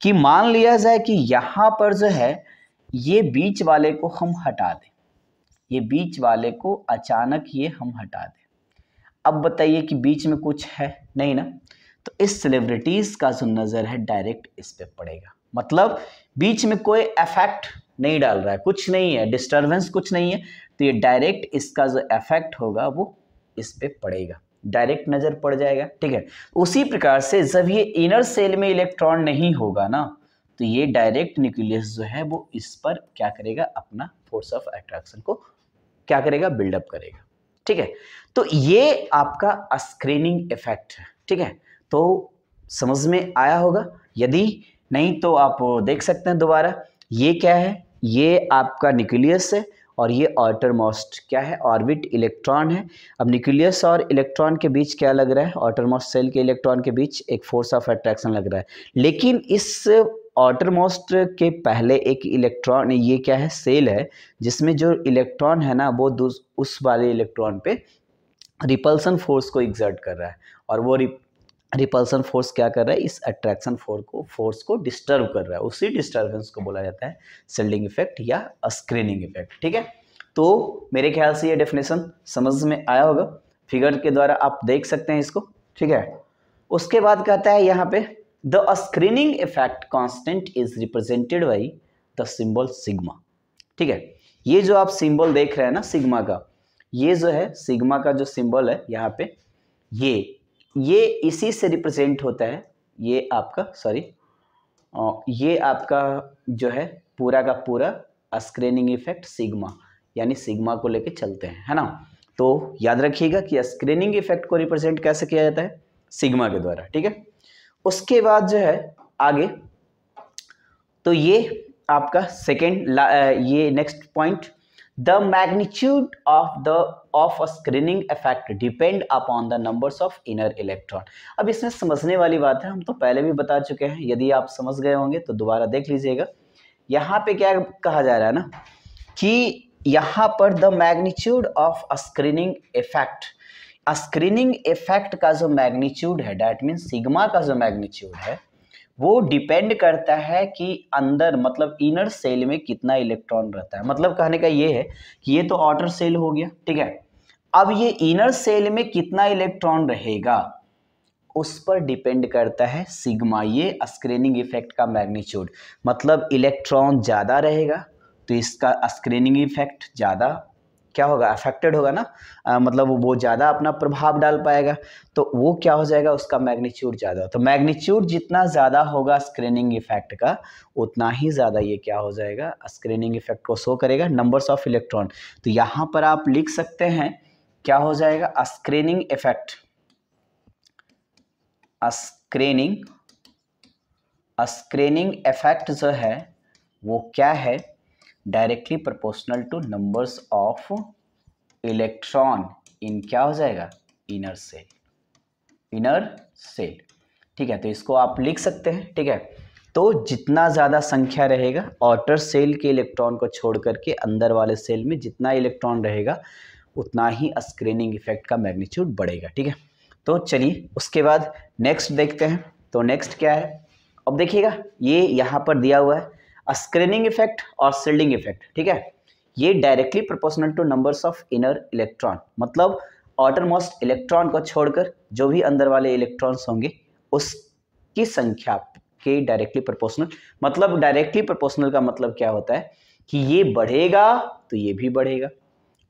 कि मान लिया जाए कि यहाँ पर जो है, ये बीच वाले को हम हटा दें। ये बीच वाले को अचानक ये हम हटा दें। अब बताइए कि बीच में कुछ है, नहीं ना? तो इस सेलिब्रिटीज़ का जो नज़र है डायरेक्ट इस पे पड़ेगा। मतलब बीच में कोई इफ़ेक्ट नहीं डाल रहा है, कुछ नहीं है डिस्टरबेंस कुछ नहीं है तो ये डायरेक्ट इसका जो इफ़ेक्ट होगा, वो इस पे पड़ेगा। डायरेक्ट नज़र पड़ जाएगा, ठीक है? उसी प्रकार से जब ये इनर सेल में इलेक्ट्रॉन नहीं होगा ना तो ये डायरेक्ट न्यूक्लियस जो है, वो इस पर क्या करेगा? अपना फोर्स ऑफ़ अट्रैक्शन को क्या करेगा? बिल्डअप करेगा। ठीक है? तो ये आपका स्क्रीनिंग इफ़ेक्ट है, ठीक है? तो समझ में आया होगा? यदि नहीं तो आप देख सकते हैं दोबारा। ये क्या है? ये आपका न्यूक्लियस है और ये ऑटरमोस्ट क्या है? ऑर्बिट इलेक्ट्रॉन है। अब न्यूक्लियस और इलेक्ट्रॉन के बीच क्या लग रहा है? ऑटरमोस्ट सेल के इलेक्ट्रॉन के बीच एक फोर्स ऑफ़ अट्रैक्शन लग रहा है। लेकिन इस ऑटरमोस्ट के पहले एक इलेक्ट्रॉन ये क्या है? सेल है, जिसमें जो इलेक्ट्रॉन है ना, वो उस वाले इलेक्ट्रॉन पे रिपल्सन फोर्स को एग्जर्ट कर रहा है। और वो रिपल्सन फोर्स क्या कर रहा है? इस अट्रैक्शन फोर्स को फोर्स को डिस्टर्ब कर रहा है। उसी डिस्टर्बेंस को बोला जाता है सेल्डिंग इफ़ेक्ट या स्क्रीनिंग इफ़ेक्ट ठीक है? तो मेरे ख्याल से ये डेफिनेशन समझ में आया होगा। फिगर के द्वारा आप देख सकते हैं इसको, ठीक है? उसके बाद कहता है यहाँ पे the screening effect constant is represented by the symbol sigma ठीक है? ये जो आप सिंबल देख रहे हैं ना सिग्मा का, ये जो है सिग्मा का जो सिंबल है, यहाँ पे, ये ये इसी से रिप्रेजेंट होता है, ये आपका सॉरी ये आपका जो है, पूरा का पूरा स्क्रीनिंग इफ़ेक्ट सिग्मा यानी सिग्मा को लेके चलते हैं, है ना? तो याद रखिएगा कि स्क्रीनिंग इफ़ेक्ट को रिप्रेजेंट कैसे किया जाता है? सिग्मा के द्वारा, ठीक है? उसके बाद जो है, आगे। तो ये आपका सेकेंड ये next point the magnitude of the of a screening effect depend upon the numbers of inner electron अब इसमें समझने वाली बात है, हम तो पहले भी बता चुके हैं, यदि आप समझ गए होंगे तो दोबारा देख लीजिएगा। यहाँ पे क्या कहा जा रहा है ना, कि यहाँ पर the magnitude of a screening effect screening effect का जो मैग्नीट्यूड है डैट मीन सिग्मा का जो मैग्नीट्यूड है, वो डिपेंड करता है कि अंदर मतलब इनर सेल में कितना इलेक्ट्रॉन रहता है। मतलब कहने का ये है कि ये तो आउटर सेल हो गया, ठीक है? अब ये इनर सेल में कितना इलेक्ट्रॉन रहेगा, उस पर डिपेंड करता है सिग्मा ये स्क्रीनिंग इफ़ेक्ट का मैग्नीट्यूड मतलब इलेक्ट्रॉन ज़्यादा रहेगा तो इसका स्क्रीनिंग इफ़ेक्ट ज़्यादा क्या होगा? अफेक्टेड होगा ना? आ, मतलब वो बहुत ज़्यादा अपना प्रभाव डाल पाएगा। तो वो क्या हो जाएगा? उसका मैग्नीट्यूड ज़्यादा। तो मैग्नीट्यूड जितना ज़्यादा होगा स्क्रीनिंग इफ़ेक्ट का उतना ही ज़्यादा ये क्या हो जाएगा? स्क्रीनिंग इफ़ेक्ट को शो करेगा नंबर्स ऑफ़ इलेक्ट्रॉन तो यहाँ पर आप लिख सकते हैं क्या हो जाएगा? Screening effect screening screening effect जो है वो क्या है? Directly proportional to numbers of electron इन क्या हो जाएगा? इनर सेल इनर सेल ठीक है तो इसको आप लिख सकते हैं, ठीक है? तो जितना ज़्यादा संख्या रहेगा आउटर सेल के इलेक्ट्रॉन को छोड़ करके अंदर वाले सेल में जितना इलेक्ट्रॉन रहेगा, उतना ही स्क्रीनिंग इफ़ेक्ट का मैग्नीट्यूड बढ़ेगा, ठीक है? तो चलिए, उसके बाद नेक्स्ट देखते हैं। तो नेक्स्ट क्या है? अब देखिएगा, ये यहाँ पर दिया हुआ है। स्क्रीनिंग इफ़ेक्ट और सील्डिंग इफ़ेक्ट ठीक है? ये directly proportional to numbers of inner electron मतलब ऑटर मोस्ट इलेक्ट्रॉन को छोड़कर जो भी अंदर वाले इलेक्ट्रॉन्स होंगे, उसकी संख्या के डायरेक्टली प्रोपोर्शनल मतलब डायरेक्टली प्रोपोर्शनल का मतलब क्या होता है? कि ये बढ़ेगा तो ये भी बढ़ेगा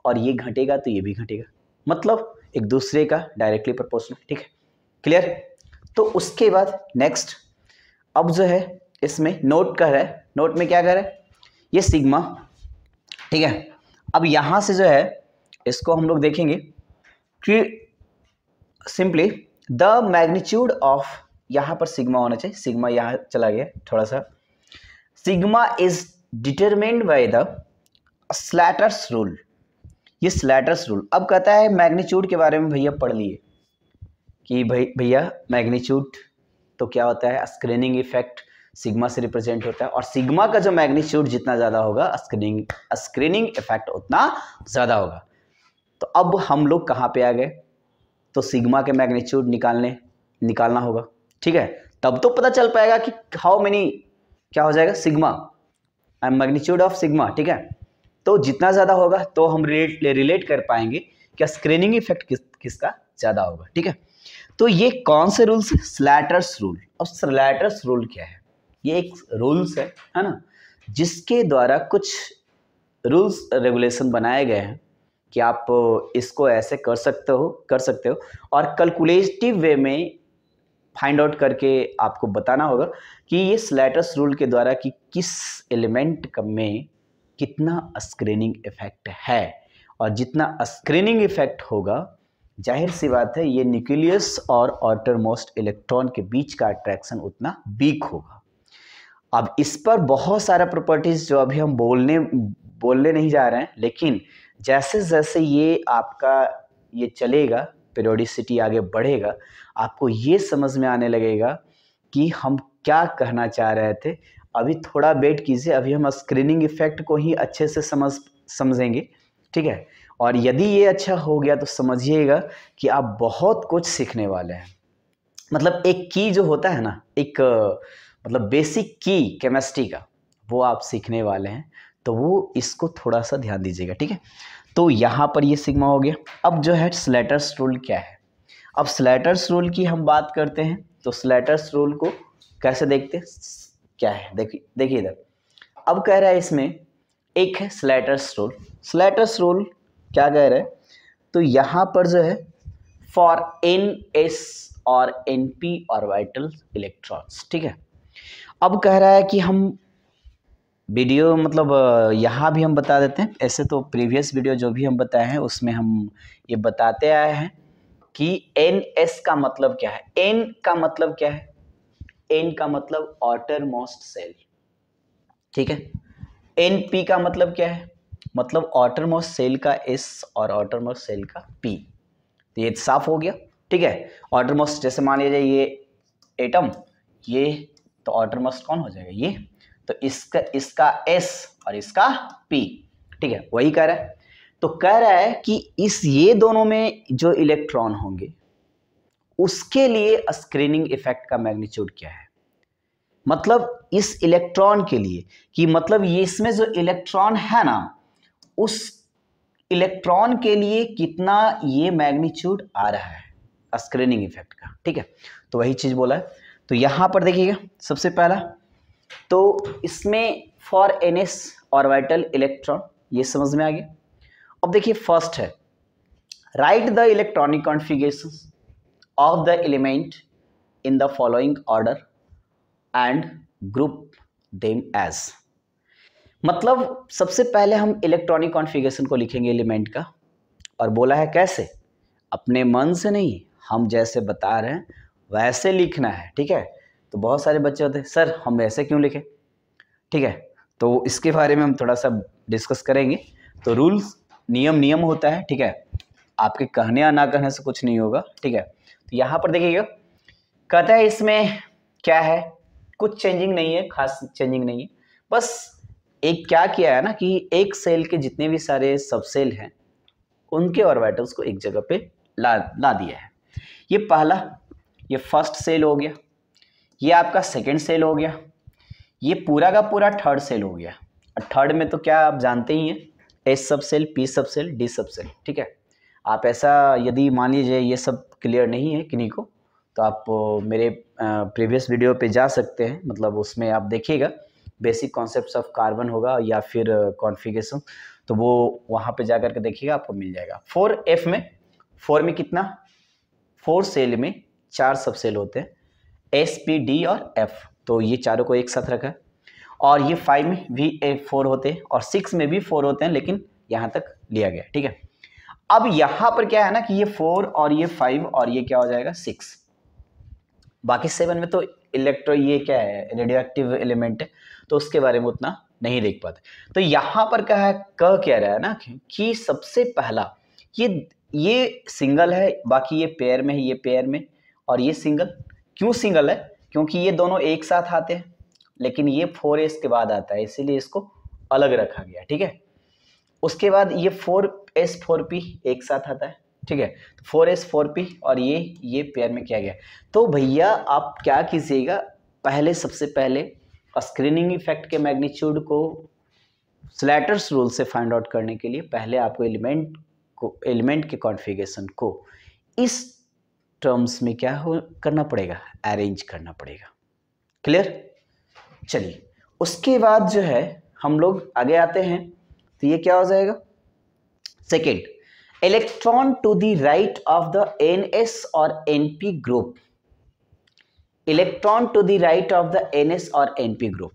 और ये घटेगा तो ये भी घटेगा मतलब एक दूसरे का डायरेक्टली प्रोपोर्शनल ठीक है? क्लियर तो उसके बाद नेक्स्ट अब जो है, इसमें नोट कर रहा है नोट में क्या करें ये सिग्मा ठीक है? अब यहाँ से जो है, इसको हम लोग देखेंगे कि सिंपली द मैग्नीट्यूड ऑफ़ यहाँ पर सिग्मा होना चाहिए। सिग्मा यहाँ चला गया, थोड़ा सा। Sigma is determined by the Slater's rule ये स्लैटर्स रूल अब कहता है मैग्नीट्यूड के बारे में भैया पढ़ लिए। कि भाई भैया मैग्नीट्यूड तो क्या होता है? स्क्रीनिंग इफ़ेक्ट सिग्मा से रिप्रेजेंट होता है और सिग्मा का जो मैग्नीट्यूड जितना ज़्यादा होगा स्क्रीनिंग स्क्रीनिंग इफ़ेक्ट उतना ज़्यादा होगा। तो अब हम लोग कहाँ पे आ गए? तो सिग्मा के मैग्नीट्यूड निकालने, निकालना होगा। ठीक है? तब तो पता चल पाएगा कि हाउ मेनी क्या हो जाएगा? Sigma. And magnitude of sigma, ठीक है? तो जितना ज़्यादा होगा तो हम रिलेट रिलेट कर पाएँगे क्या स्क्रीनिंग इफ़ेक्ट किस, किसका ज़्यादा होगा, ठीक है? तो ये कौन से रूल्स स्लैटर्स रूल और स्लैटर्स रूल क्या है? ये एक रूल्स है है ना? जिसके द्वारा कुछ रूल्स रेगुलेशन बनाए गए हैं कि आप इसको ऐसे कर सकते हो, कर सकते हो। और कैलकुलेटिव वे में फाइंड आउट करके आपको बताना होगा कि ये स्लेटस रूल के द्वारा कि किस एलिमेंट में कितना स्क्रीनिंग इफ़ेक्ट है। और जितना स्क्रीनिंग इफ़ेक्ट होगा, ज़ाहिर सी बात है, ये न्यूक्लियस और ऑटर मोस्ट इलेक्ट्रॉन के बीच का अट्रैक्शन उतना वीक होगा। अब इस पर बहुत सारा प्रॉपर्टीज़ जो अभी हम बोलने बोलने नहीं जा रहे हैं, लेकिन जैसे जैसे ये आपका ये चलेगा पेरियोडिसिटी आगे बढ़ेगा, आपको ये समझ में आने लगेगा कि हम क्या कहना चाह रहे थे। अभी थोड़ा वेट कीजिए, अभी हम स्क्रीनिंग इफ़ेक्ट को ही अच्छे से समझ, समझेंगे, ठीक है? और यदि ये अच्छा हो गया तो समझिएगा कि आप बहुत कुछ सीखने वाले हैं। मतलब एक की जो होता है ना, एक मतलब बेसिक की केमिस्ट्री का, वो आप सीखने वाले हैं तो वो इसको थोड़ा सा ध्यान दीजिएगा, ठीक है? तो यहाँ पर ये सिग्मा हो गया। अब जो है स्लेटर्स रूल क्या है? अब स्लेटर्स रूल की हम बात करते हैं तो स्लेटर्स रूल को कैसे देखते हैं? क्या है? देखिए देखिए इधर। अब कह रहा है इसमें एक है स्लेटर्स रूल स्लेटर्स रूल क्या कह रहा है? तो यहाँ पर जो है फॉर एन एस और एन पी ऑर्बिटल इलेक्ट्रॉन्स ठीक है? अब कह रहा है कि हम वीडियो मतलब यहाँ भी हम बता देते हैं। ऐसे तो प्रीवियस वीडियो जो भी हम बताए हैं, उसमें हम ये बताते आए हैं कि एन एस का मतलब क्या है? एन का मतलब क्या है? एन का मतलब ऑटर मोस्ट सेल ठीक है? एन पी का मतलब क्या है? मतलब ऑटर मोस्ट सेल का एस और ऑटर मोस्ट सेल का पी। तो ये साफ़ हो गया। ठीक है? ऑटर मोस्ट जैसे मान लीजिए ये एटम ये तो ऑर्डर मस्ट कौन हो जाएगा? ये। तो इसका इसका एस और इसका पी ठीक है? वही कह रहा है। तो कह रहा है कि इस, ये दोनों में जो इलेक्ट्रॉन होंगे, उसके लिए स्क्रीनिंग इफ़ेक्ट का मैग्नीट्यूड क्या है? मतलब इस इलेक्ट्रॉन के लिए, कि मतलब ये इसमें जो इलेक्ट्रॉन है ना, उस इलेक्ट्रॉन के लिए कितना ये मैग्नीट्यूड आ रहा है स्क्रीनिंग इफ़ेक्ट का, ठीक है? तो वही चीज़ बोला है। तो यहाँ पर देखिएगा, सबसे पहला। तो इसमें for n s orbital electron ये समझ में आ गया। अब देखिए फ़र्स्ट है। Write the electronic configuration of the element in the following order and group them as मतलब सबसे पहले हम इलेक्ट्रॉनिक कॉन्फ़िगरेशन को लिखेंगे एलिमेंट का। और बोला है कैसे? अपने मन से नहीं, हम जैसे बता रहे हैं वैसे लिखना है, ठीक है? तो बहुत सारे बच्चे होते हैं, सर, हम ऐसे क्यों लिखें? ठीक है? तो इसके बारे में हम थोड़ा सा डिस्कस करेंगे। तो रूल्स, नियम नियम होता है, ठीक है? आपके कहने या ना कहने से कुछ नहीं होगा, ठीक है? तो यहाँ पर देखिएगा कहता है इसमें क्या है? कुछ चेंजिंग नहीं है, खास चेंजिंग नहीं है। बस एक क्या किया है ना कि एक सेल के जितने भी सारे सब सेल हैं, उनके ऑर्बिटल्स को एक जगह पे ला ला दिया है। ये पहला ये फ़र्स्ट सेल हो गया। ये आपका सेकेंड सेल हो गया। ये पूरा का पूरा थर्ड सेल हो गया। और थर्ड में तो क्या आप जानते ही हैं s subshell p subshell d subshell ठीक है? आप ऐसा यदि मान लीजिए ये सब क्लियर नहीं है किन्हीं को तो आप मेरे प्रीवियस वीडियो पे जा सकते हैं। मतलब उसमें आप देखिएगा बेसिक कॉन्सेप्ट ऑफ़ कार्बन होगा या फिर कॉन्फ़िगरेशन तो वो वहाँ पे जा कर के देखिएगा, आपको मिल जाएगा। फोर एफ़ में फोर में कितना? फोर सेल में चार सब सेल होते हैं एस पी डी और एफ़ तो ये चारों को एक साथ रखा है। और ये फाइव में भी ए फोर होते हैं और सिक्स में भी फोर होते हैं, लेकिन यहाँ तक लिया गया ठीक है? अब यहाँ पर क्या है ना कि ये फोर और ये फाइव और ये क्या हो जाएगा? सिक्स बाकी सेवन में तो इलेक्ट्रो ये क्या है? रेडियो एक्टिव एलिमेंट है तो उसके बारे में उतना नहीं देख पाते। तो यहाँ पर क्या है कह क्या रहा है ना कि सबसे पहला, ये ये सिंगल है, बाकी ये पेयर में है, ये पेयर में और ये सिंगल क्यों सिंगल है? क्योंकि ये दोनों एक साथ आते हैं, लेकिन ये फोर एस के बाद आता है, इसीलिए इसको अलग रखा गया, ठीक है? उसके बाद ये फोर एस फोर पी एक साथ आता है, ठीक है? फोर एस फोर पी और ये ये पेयर में किया गया। तो भैया, आप क्या कीजिएगा, पहले, सबसे पहले स्क्रीनिंग इफ़ेक्ट के मैग्नीट्यूड को स्लैटर्स रूल से फाइंड आउट करने के लिए पहले आपको एलिमेंट को एलिमेंट के कॉन्फ़िगरेशन को इस टर्म्स में क्या हो, करना पड़ेगा? अरेंज करना पड़ेगा। क्लियर चलिए, उसके बाद जो है, हम लोग आगे आते हैं तो ये क्या हो जाएगा? Second electron to the right of the n s और n p group electron to the right of the n s और एन पी ग्रुप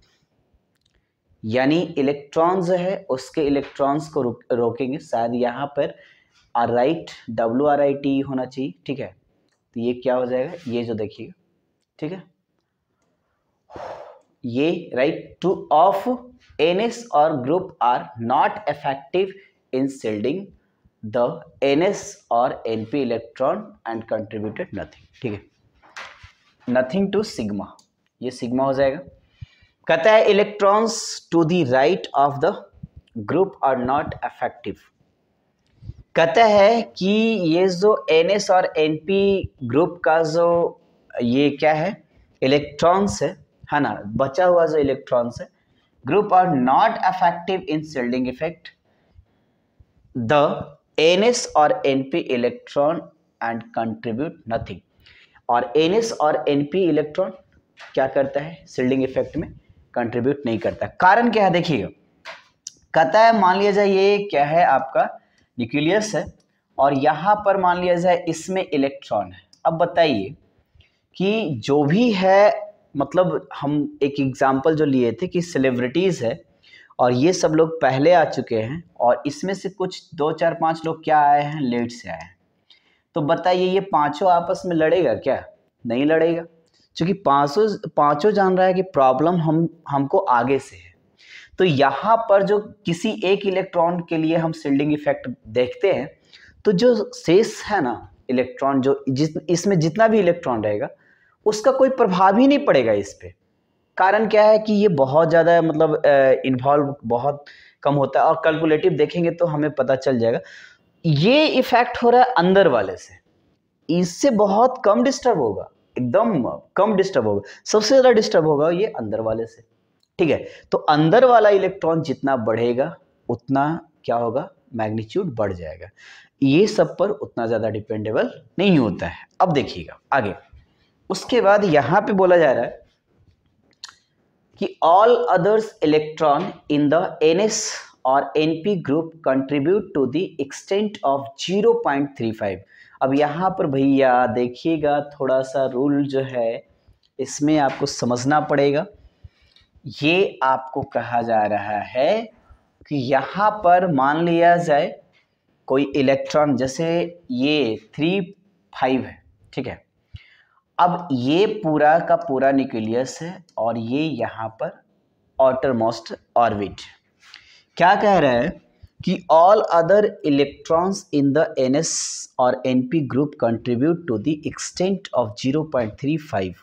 यानी इलेक्ट्रॉन जो है, उसके इलेक्ट्रॉन्स को रोकेंगे। शायद यहाँ पर are right W R I T होना चाहिए, ठीक है? तो ये क्या हो जाएगा? ये जो देखिएगा ठीक है? ये right to of n s और group are not effective in shielding the n s और n p electron and contributed nothing ठीक है? नथिंग टू सिग्मा ये सिग्मा हो जाएगा। कहता है electrons to the right of the group are not effective कहता है कि ये जो एन एस और एन पी ग्रुप का जो ये क्या है? इलेक्ट्रॉन्स है है ना? बचा हुआ जो इलेक्ट्रॉन्स है group are not effective in shielding effect the n s और n p electron and contribute nothing और एन एस और एन पी इलेक्ट्रॉन क्या करता है? सिल्डिंग इफ़ेक्ट में कंट्रीब्यूट नहीं करता। कारण क्या है? देखिए, कहता है, मान लिया जाए, ये क्या है आपका न्यूक्लियस है और यहाँ पर मान लिया जाए इसमें इलेक्ट्रॉन है। अब बताइए कि जो भी है मतलब हम एक एग्जांपल जो लिए थे कि सेलिब्रिटीज़ है और ये सब लोग पहले आ चुके हैं और इसमें से कुछ दो, चार, पाँच लोग क्या आए हैं? लेट से आए हैं। तो बताइए ये पाँचों आपस में लड़ेगा क्या? नहीं लड़ेगा। क्योंकि पाँचों पाँचों जान रहा है कि प्रॉब्लम हम, हमको आगे से है। तो यहाँ पर जो किसी एक इलेक्ट्रॉन के लिए हम शिल्डिंग इफ़ेक्ट देखते हैं तो जो शेष है ना, इलेक्ट्रॉन जो जिस, इसमें जितना भी इलेक्ट्रॉन रहेगा, उसका कोई प्रभाव ही नहीं पड़ेगा इस पर कारण क्या है कि ये बहुत ज़्यादा मतलब इन्वॉल्व बहुत कम होता है और कैलकुलेटिव देखेंगे तो हमें पता चल जाएगा। ये इफ़ेक्ट हो रहा है अंदर वाले से। इससे बहुत कम डिस्टर्ब होगा, एकदम कम डिस्टर्ब होगा। सबसे ज़्यादा डिस्टर्ब होगा ये अंदर वाले से। ठीक है? तो अंदर वाला इलेक्ट्रॉन जितना बढ़ेगा, उतना क्या होगा? मैग्नीट्यूड बढ़ जाएगा। ये सब पर उतना ज़्यादा डिपेंडेबल नहीं होता है। अब देखिएगा, आगे। उसके बाद यहाँ पे बोला जा रहा है कि all others electron in the n s और n p group contribute to the extent of 0.35 अब यहाँ पर भैया देखिएगा, थोड़ा सा रूल जो है, इसमें आपको समझना पड़ेगा। ये आपको कहा जा रहा है कि यहाँ पर मान लिया जाए, कोई इलेक्ट्रॉन जैसे ये थ्री फाइव है, ठीक है? अब ये पूरा का पूरा न्यूक्लियस है और ये यहाँ पर ऑटर मोस्ट ऑर्बिट क्या कह रहा है कि all other electrons in the n s और n p group contribute to the extent of zero point three five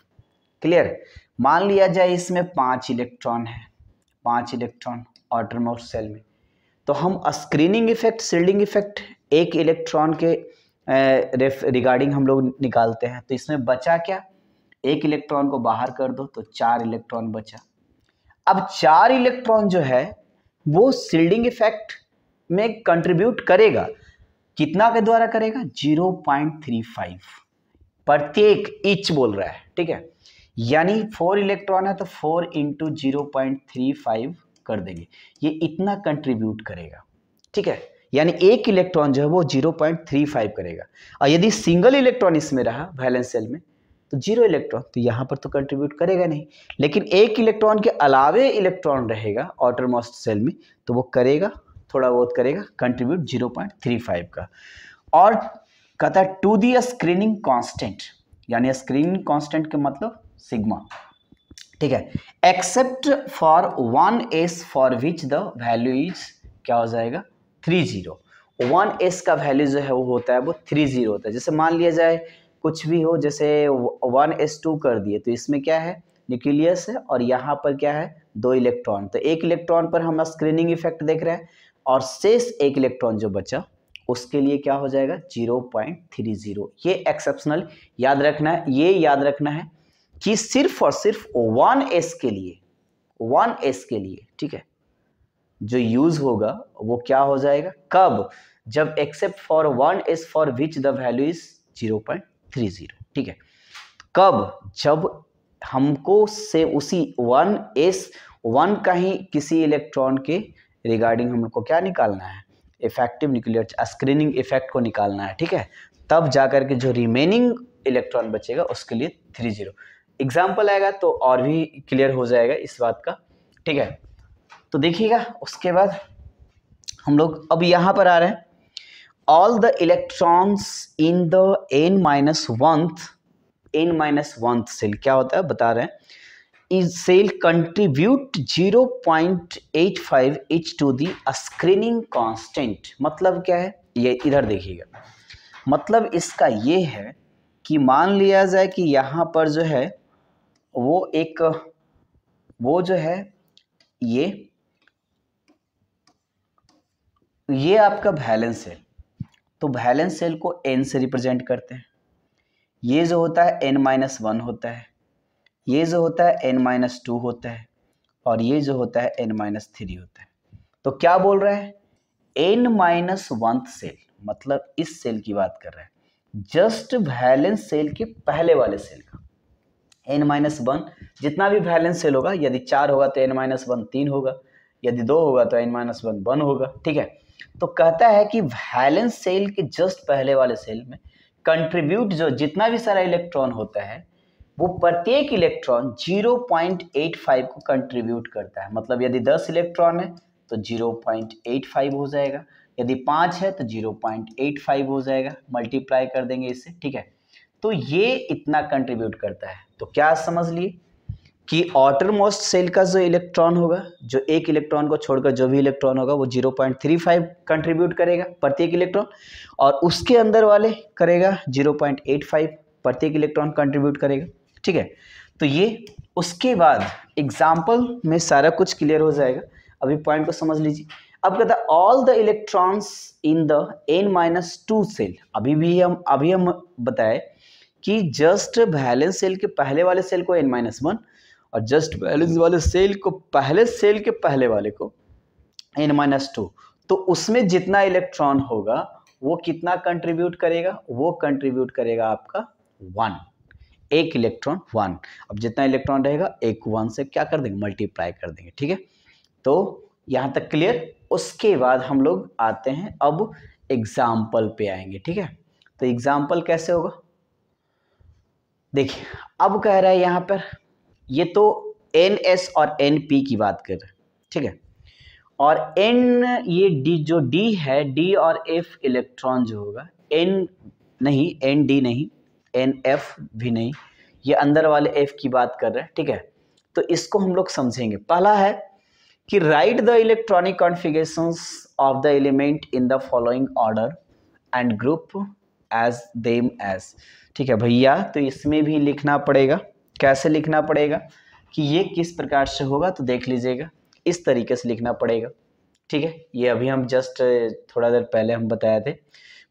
clear मान लिया जाए इसमें पाँच इलेक्ट्रॉन है, पाँच इलेक्ट्रॉन ऑटरमोस्ट सेल में। तो हम स्क्रीनिंग इफ़ेक्ट, सील्डिंग इफ़ेक्ट, एक इलेक्ट्रॉन के रिगार्डिंग हम लोग निकालते हैं। तो इसमें बचा क्या? एक इलेक्ट्रॉन को बाहर कर दो तो चार इलेक्ट्रॉन बचा। अब चार इलेक्ट्रॉन जो है, वो सील्डिंग इफ़ेक्ट में कंट्रीब्यूट करेगा। कितना के द्वारा करेगा? 0.35 प्रत्येक इच बोल रहा है, ठीक है? यानी फोर इलेक्ट्रॉन है तो four into zero point three five कर देंगे। ये इतना कंट्रीब्यूट करेगा। ठीक है? यानी एक इलेक्ट्रॉन जो है वो ज़ीरो पॉइंट थ्री फाइव करेगा। और यदि सिंगल इलेक्ट्रॉन इसमें रहा वैलेंस सेल में तो ज़ीरो इलेक्ट्रॉन तो यहाँ पर तो कंट्रीब्यूट करेगा नहीं। लेकिन एक इलेक्ट्रॉन के अलावे इलेक्ट्रॉन रहेगा ऑटरमोस्ट सेल में तो वो करेगा, थोड़ा बहुत करेगा contribute zero point three five का। और कहता है टू दी स्क्रीनिंग कांस्टेंट यानी स्क्रीनिंग कांस्टेंट का मतलब सिग्मा ठीक है? Except for one s for which the value is क्या हो जाएगा? थ्री ज़ीरो वन एस का वैल्यू जो है वो होता है, वो थ्री ज़ीरो होता है। जैसे मान लिया जाए, कुछ भी हो, जैसे वन एस टू कर दिए तो इसमें क्या है? न्यूक्लियस है, और यहाँ पर क्या है? दो इलेक्ट्रॉन तो एक इलेक्ट्रॉन पर हम स्क्रीनिंग इफ़ेक्ट देख रहे हैं, और शेष एक इलेक्ट्रॉन जो बचा, उसके लिए क्या हो जाएगा? ज़ीरो पॉइंट थ्री ज़ीरो ये एक्सेप्शनल याद रखना है, ये याद रखना है कि सिर्फ़ और सिर्फ़ वन एस के लिए, वन एस के लिए, ठीक है, जो यूज़ होगा, वो क्या हो जाएगा? कब? जब except for one s for which the value is zero point three zero ठीक है? कब? जब हमको से उसी वन एस वन का ही किसी इलेक्ट्रॉन के रिगार्डिंग हम लोग को क्या निकालना है? इफ़ेक्टिव न्यूक्लियर स्क्रीनिंग इफ़ेक्ट को निकालना है, ठीक है? तब जाकर के जो रिमेनिंग इलेक्ट्रॉन बचेगा, उसके लिए थ्री ज़ीरो एग्ज़ाम्पल आएगा तो और भी क्लियर हो जाएगा इस बात का। ठीक है? तो देखिएगा, उसके बाद हम लोग अब यहाँ पर आ रहे हैं। All the electrons in the n minus oneth n minus oneth shell क्या होता है? बता रहे हैं। Shell is cell contribute 0.85 each to the screening constant मतलब क्या है? ये इधर देखिएगा। मतलब इसका ये है कि मान लिया जाए कि यहाँ पर जो है वो एक, वो जो है, ये ये आपका वैलेंस सेल तो वैलेंस सेल को एन से रिप्रेजेंट करते हैं। ये जो होता है एन माइनस वन होता है। ये जो होता है एन माइनस टू होता है। और ये जो होता है एन माइनस थ्री होता है। तो क्या बोल रहा है? एन माइनस वन सेल मतलब इस सेल की बात कर रहा है। जस्ट वैलेंस सेल के पहले वाले सेल का। एन माइनस वन जितना भी वैलेंस सेल होगा, यदि चार होगा तो एन माइनस वन तीन होगा। यदि दो होगा तो एन माइनस वन वन होगा, ठीक है? तो कहता है कि वैलेंस सेल के जस्ट पहले वाले सेल में कंट्रीब्यूट जो जितना भी सारा इलेक्ट्रॉन होता है, वो प्रत्येक इलेक्ट्रॉन 0.85 को कंट्रीब्यूट करता है। मतलब यदि 10 इलेक्ट्रॉन है तो 0.85 हो जाएगा। यदि पाँच है तो 0.85 हो जाएगा। मल्टीप्लाई कर देंगे इससे, ठीक है? तो ये इतना कंट्रीब्यूट करता है। तो क्या समझ लिए कि ऑटर मोस्ट सेल का जो इलेक्ट्रॉन होगा, जो एक इलेक्ट्रॉन को छोड़कर जो भी इलेक्ट्रॉन होगा, वो 0.35 कंट्रीब्यूट करेगा प्रत्येक इलेक्ट्रॉन और उसके अंदर वाले करेगा 0.85 प्रत्येक इलेक्ट्रॉन कंट्रीब्यूट करेगा। ठीक है? तो ये उसके बाद एग्ज़ाम्पल में सारा कुछ क्लियर हो जाएगा। अभी पॉइंट को समझ लीजिए। अब कहता all the electrons in the n minus two shell अभी भी हम, अभी हम बताए कि जस्ट बैलेंस सेल के पहले वाले सेल को एन माइनस वन और जस्ट बैलेंस वाले सेल को पहले सेल के पहले वाले को एन माइनस टू तो उसमें जितना इलेक्ट्रॉन होगा, वो कितना कंट्रीब्यूट करेगा? वो कंट्रीब्यूट करेगा आपका वन एक इलेक्ट्रॉन वन अब जितना इलेक्ट्रॉन रहेगा, एक वन से क्या कर देंगे? मल्टीप्लाई कर देंगे, ठीक है? तो यहाँ तक क्लियर उसके बाद हम लोग आते हैं, अब एग्ज़ाम्पल पे आएँगे, ठीक है? तो एग्ज़ाम्पल कैसे होगा? देखिए, अब कह रहा है यहाँ पर, ये तो एन एस और एन पी की बात कर रहे हैं, ठीक है? और एन ये डी जो डी है डी और एफ़ इलेक्ट्रॉन जो होगा एन नहीं एन डी नहीं एन एफ़ भी नहीं, ये अंदर वाले एफ़ की बात कर रहे हैं, ठीक है? तो इसको हम लोग समझेंगे। पहला है कि write the electronic configuration of the element in the following order and group as them as ठीक है भैया तो इसमें भी लिखना पड़ेगा। कैसे लिखना पड़ेगा? कि ये किस प्रकार से होगा तो देख लीजिएगा। इस तरीके से लिखना पड़ेगा। ठीक है, ये अभी हम जस्ट थोड़ा देर पहले हम बताए थे,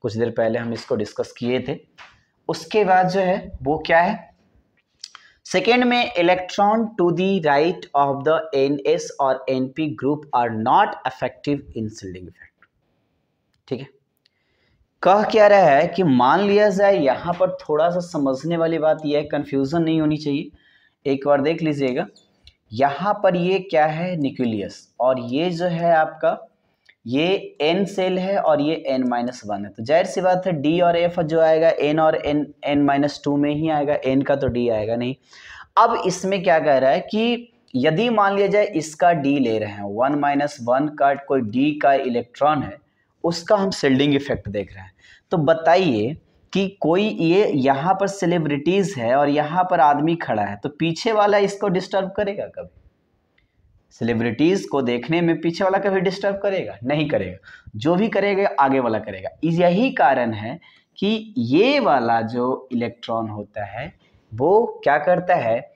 कुछ देर पहले हम इसको डिस्कस किए थे। उसके बाद जो है, वो क्या है? सेकेंड में, electron to the right of the n s और n p group are not effective in shielding effect. ठीक है कह क्या रहा है कि मान लिया जाए, यहाँ पर थोड़ा सा समझने वाली बात यह है कन्फ्यूज़न नहीं होनी चाहिए। एक बार देख लीजिएगा। यहाँ पर ये क्या है? न्यूक्लियस और ये जो है आपका, ये एन सेल है और ये एन माइनस वन है। तो ज़ाहिर सी बात है डी और एफ़ जो आएगा एन और एन एन माइनस टू में ही आएगा एन का तो डी आएगा नहीं। अब इसमें क्या कह रहा है कि यदि मान लिया जाए, इसका डी ले रहे हैं वन माइनस वन का, कोई डी का इलेक्ट्रॉन है, उसका हम सेल्डिंग इफ़ेक्ट देख रहे हैं। तो बताइए कि कोई ये यहाँ पर सेलिब्रिटीज़ है और यहाँ पर आदमी खड़ा है तो पीछे वाला इसको डिस्टर्ब करेगा कभी? सेलिब्रिटीज़ को देखने में पीछे वाला कभी डिस्टर्ब करेगा? नहीं करेगा। जो भी करेगा, आगे वाला करेगा। यही कारण है कि ये वाला जो इलेक्ट्रॉन होता है, वो क्या करता है?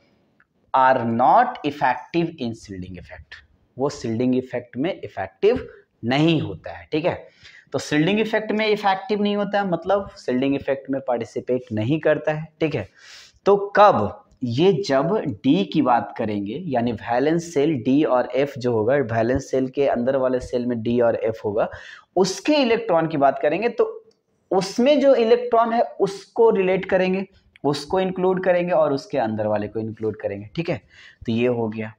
Are not effective in shielding effect वो सील्डिंग इफ़ेक्ट में इफ़ेक्टिव नहीं होता है, ठीक है? तो सिल्डिंग इफ़ेक्ट में इफ़ेक्टिव नहीं होता है मतलब सिल्डिंग इफ़ेक्ट में पार्टिसिपेट नहीं करता है, ठीक है? तो कब? ये जब डी की बात करेंगे, यानी वैलेंस सेल डी और एफ़ जो होगा वैलेंस सेल के अंदर वाले सेल में डी और एफ़ होगा, उसके इलेक्ट्रॉन की बात करेंगे तो उसमें जो इलेक्ट्रॉन है, उसको रिलेट करेंगे, उसको इंक्लूड करेंगे और उसके अंदर वाले को इंक्लूड करेंगे, ठीक है? तो ये हो गया।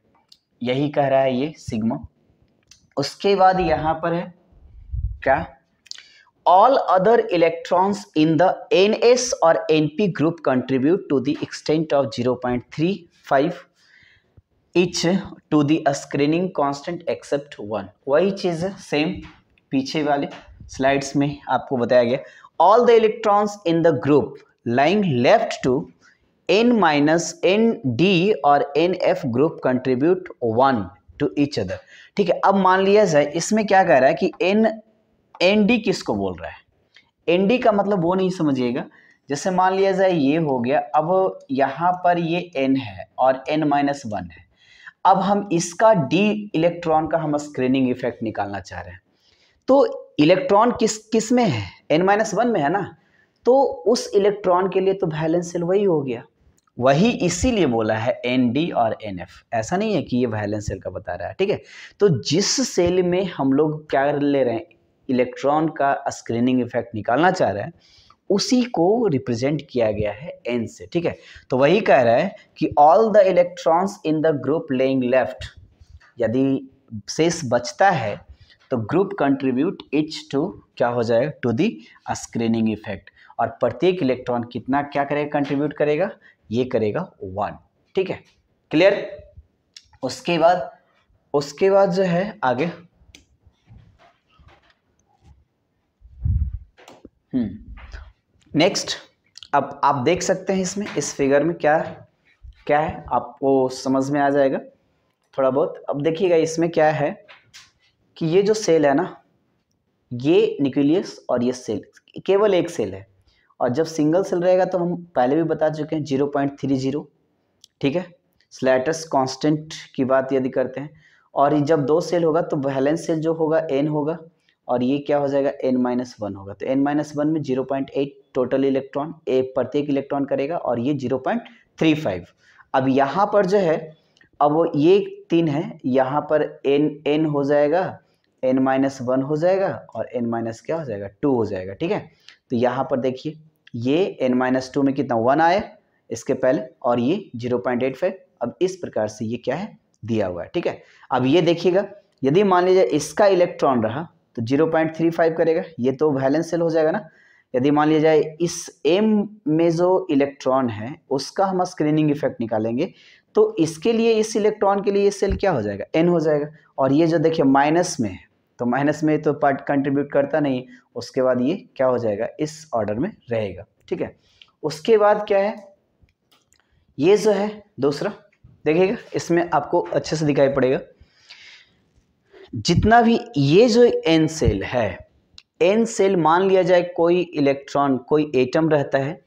यही कह रहा है ये सिग्मा उसके बाद यहाँ पर है, क्या? All other electrons in the n s और n p group contribute to the extent of zero point three five each to the screening constant except one वही चीज़ सेम पीछे वाले स्लाइड्स में आपको बताया गया। All the electrons in the group lying left to n minus n d और n f group contribute one to each other ठीक है, अब मान लिया जाए, इसमें क्या कह रहा है कि एन एनडी किसको बोल रहा है? एनडी का मतलब वो नहीं समझिएगा। जैसे मान लिया जाए ये हो गया, अब यहाँ पर ये एन है और एन माइनस वन है। अब हम इसका डी इलेक्ट्रॉन का हम स्क्रीनिंग इफ़ेक्ट निकालना चाह रहे हैं। तो इलेक्ट्रॉन किस किसमें है? एन माइनस वन में है ना? तो उस इलेक्ट्रॉन के लिए तो वैलेंस सेल वही हो गया। वही इसीलिए बोला है एन डी और एन एफ़ ऐसा नहीं है कि ये वैलेंस सेल का बता रहा है, ठीक है? तो जिस सेल में हम लोग क्या ले रहे हैं? इलेक्ट्रॉन का स्क्रीनिंग इफ़ेक्ट निकालना चाह रहे हैं, उसी को रिप्रेजेंट किया गया है एन से, ठीक है? तो वही कह रहा है कि all the electrons in the group lying left यदि शेष बचता है तो ग्रुप कंट्रीब्यूट इच टू क्या हो जाएगा? टू दी स्क्रीनिंग इफ़ेक्ट और प्रत्येक इलेक्ट्रॉन कितना क्या करेगा? कंट्रीब्यूट करेगा? ये करेगा वन ठीक है? क्लियर उसके बाद उसके बाद जो है, आगे नेक्स्ट हम्म। अब आप देख सकते हैं इसमें, इस फिगर में क्या क्या है? आपको समझ में आ जाएगा थोड़ा बहुत। अब देखिएगा इसमें क्या है कि ये जो सेल है ना, ये न्यूक्लियस और ये सेल केवल एक सेल है। और जब सिंगल सेल रहेगा तो हम पहले भी बता चुके हैं ज़ीरो पॉइंट थ्री ज़ीरो ठीक है? स्लैटस कांस्टेंट की बात यदि करते हैं। और जब दो सेल होगा तो वैलेंस सेल जो होगा एन होगा। और ये क्या हो जाएगा? एन माइनस वन होगा। तो एन माइनस वन में zero point eight total electron ए प्रत्येक इलेक्ट्रॉन करेगा और ये ज़ीरो पॉइंट थ्री फाइव अब यहाँ पर जो है, अब वो ये तीन है, यहाँ पर एन एन हो जाएगा एन माइनस वन हो जाएगा और एन माइनस क्या हो जाएगा? टू हो जाएगा, ठीक है? तो यहाँ पर देखिए, ये एन माइनस टू में कितना वन आया इसके पहले और ये ज़ीरो पॉइंट एट फाइव अब इस प्रकार से ये क्या है? दिया हुआ है, ठीक है? अब ये देखिएगा, यदि मान लीजिए इसका इलेक्ट्रॉन रहा तो ज़ीरो पॉइंट थ्री फाइव करेगा। ये तो वैलेंस सेल हो जाएगा ना। यदि मान लिया जाए इस एम में जो इलेक्ट्रॉन है, उसका हम स्क्रीनिंग इफ़ेक्ट निकालेंगे तो इसके लिए, इस इलेक्ट्रॉन के लिए ये सेल क्या हो जाएगा? एन हो जाएगा। और ये जो देखिए माइनस में है तो माइनस में तो पार्ट कंट्रीब्यूट करता नहीं, उसके बाद ये क्या हो जाएगा? इस ऑर्डर में रहेगा। ठीक है? उसके बाद क्या है? ये जो है, दूसरा, देखिएगा, इसमें आपको अच्छे से दिखाई पड़ेगा। जितना भी ये जो एन सेल है एन सेल मान लिया जाए कोई इलेक्ट्रॉन कोई एटम रहता है,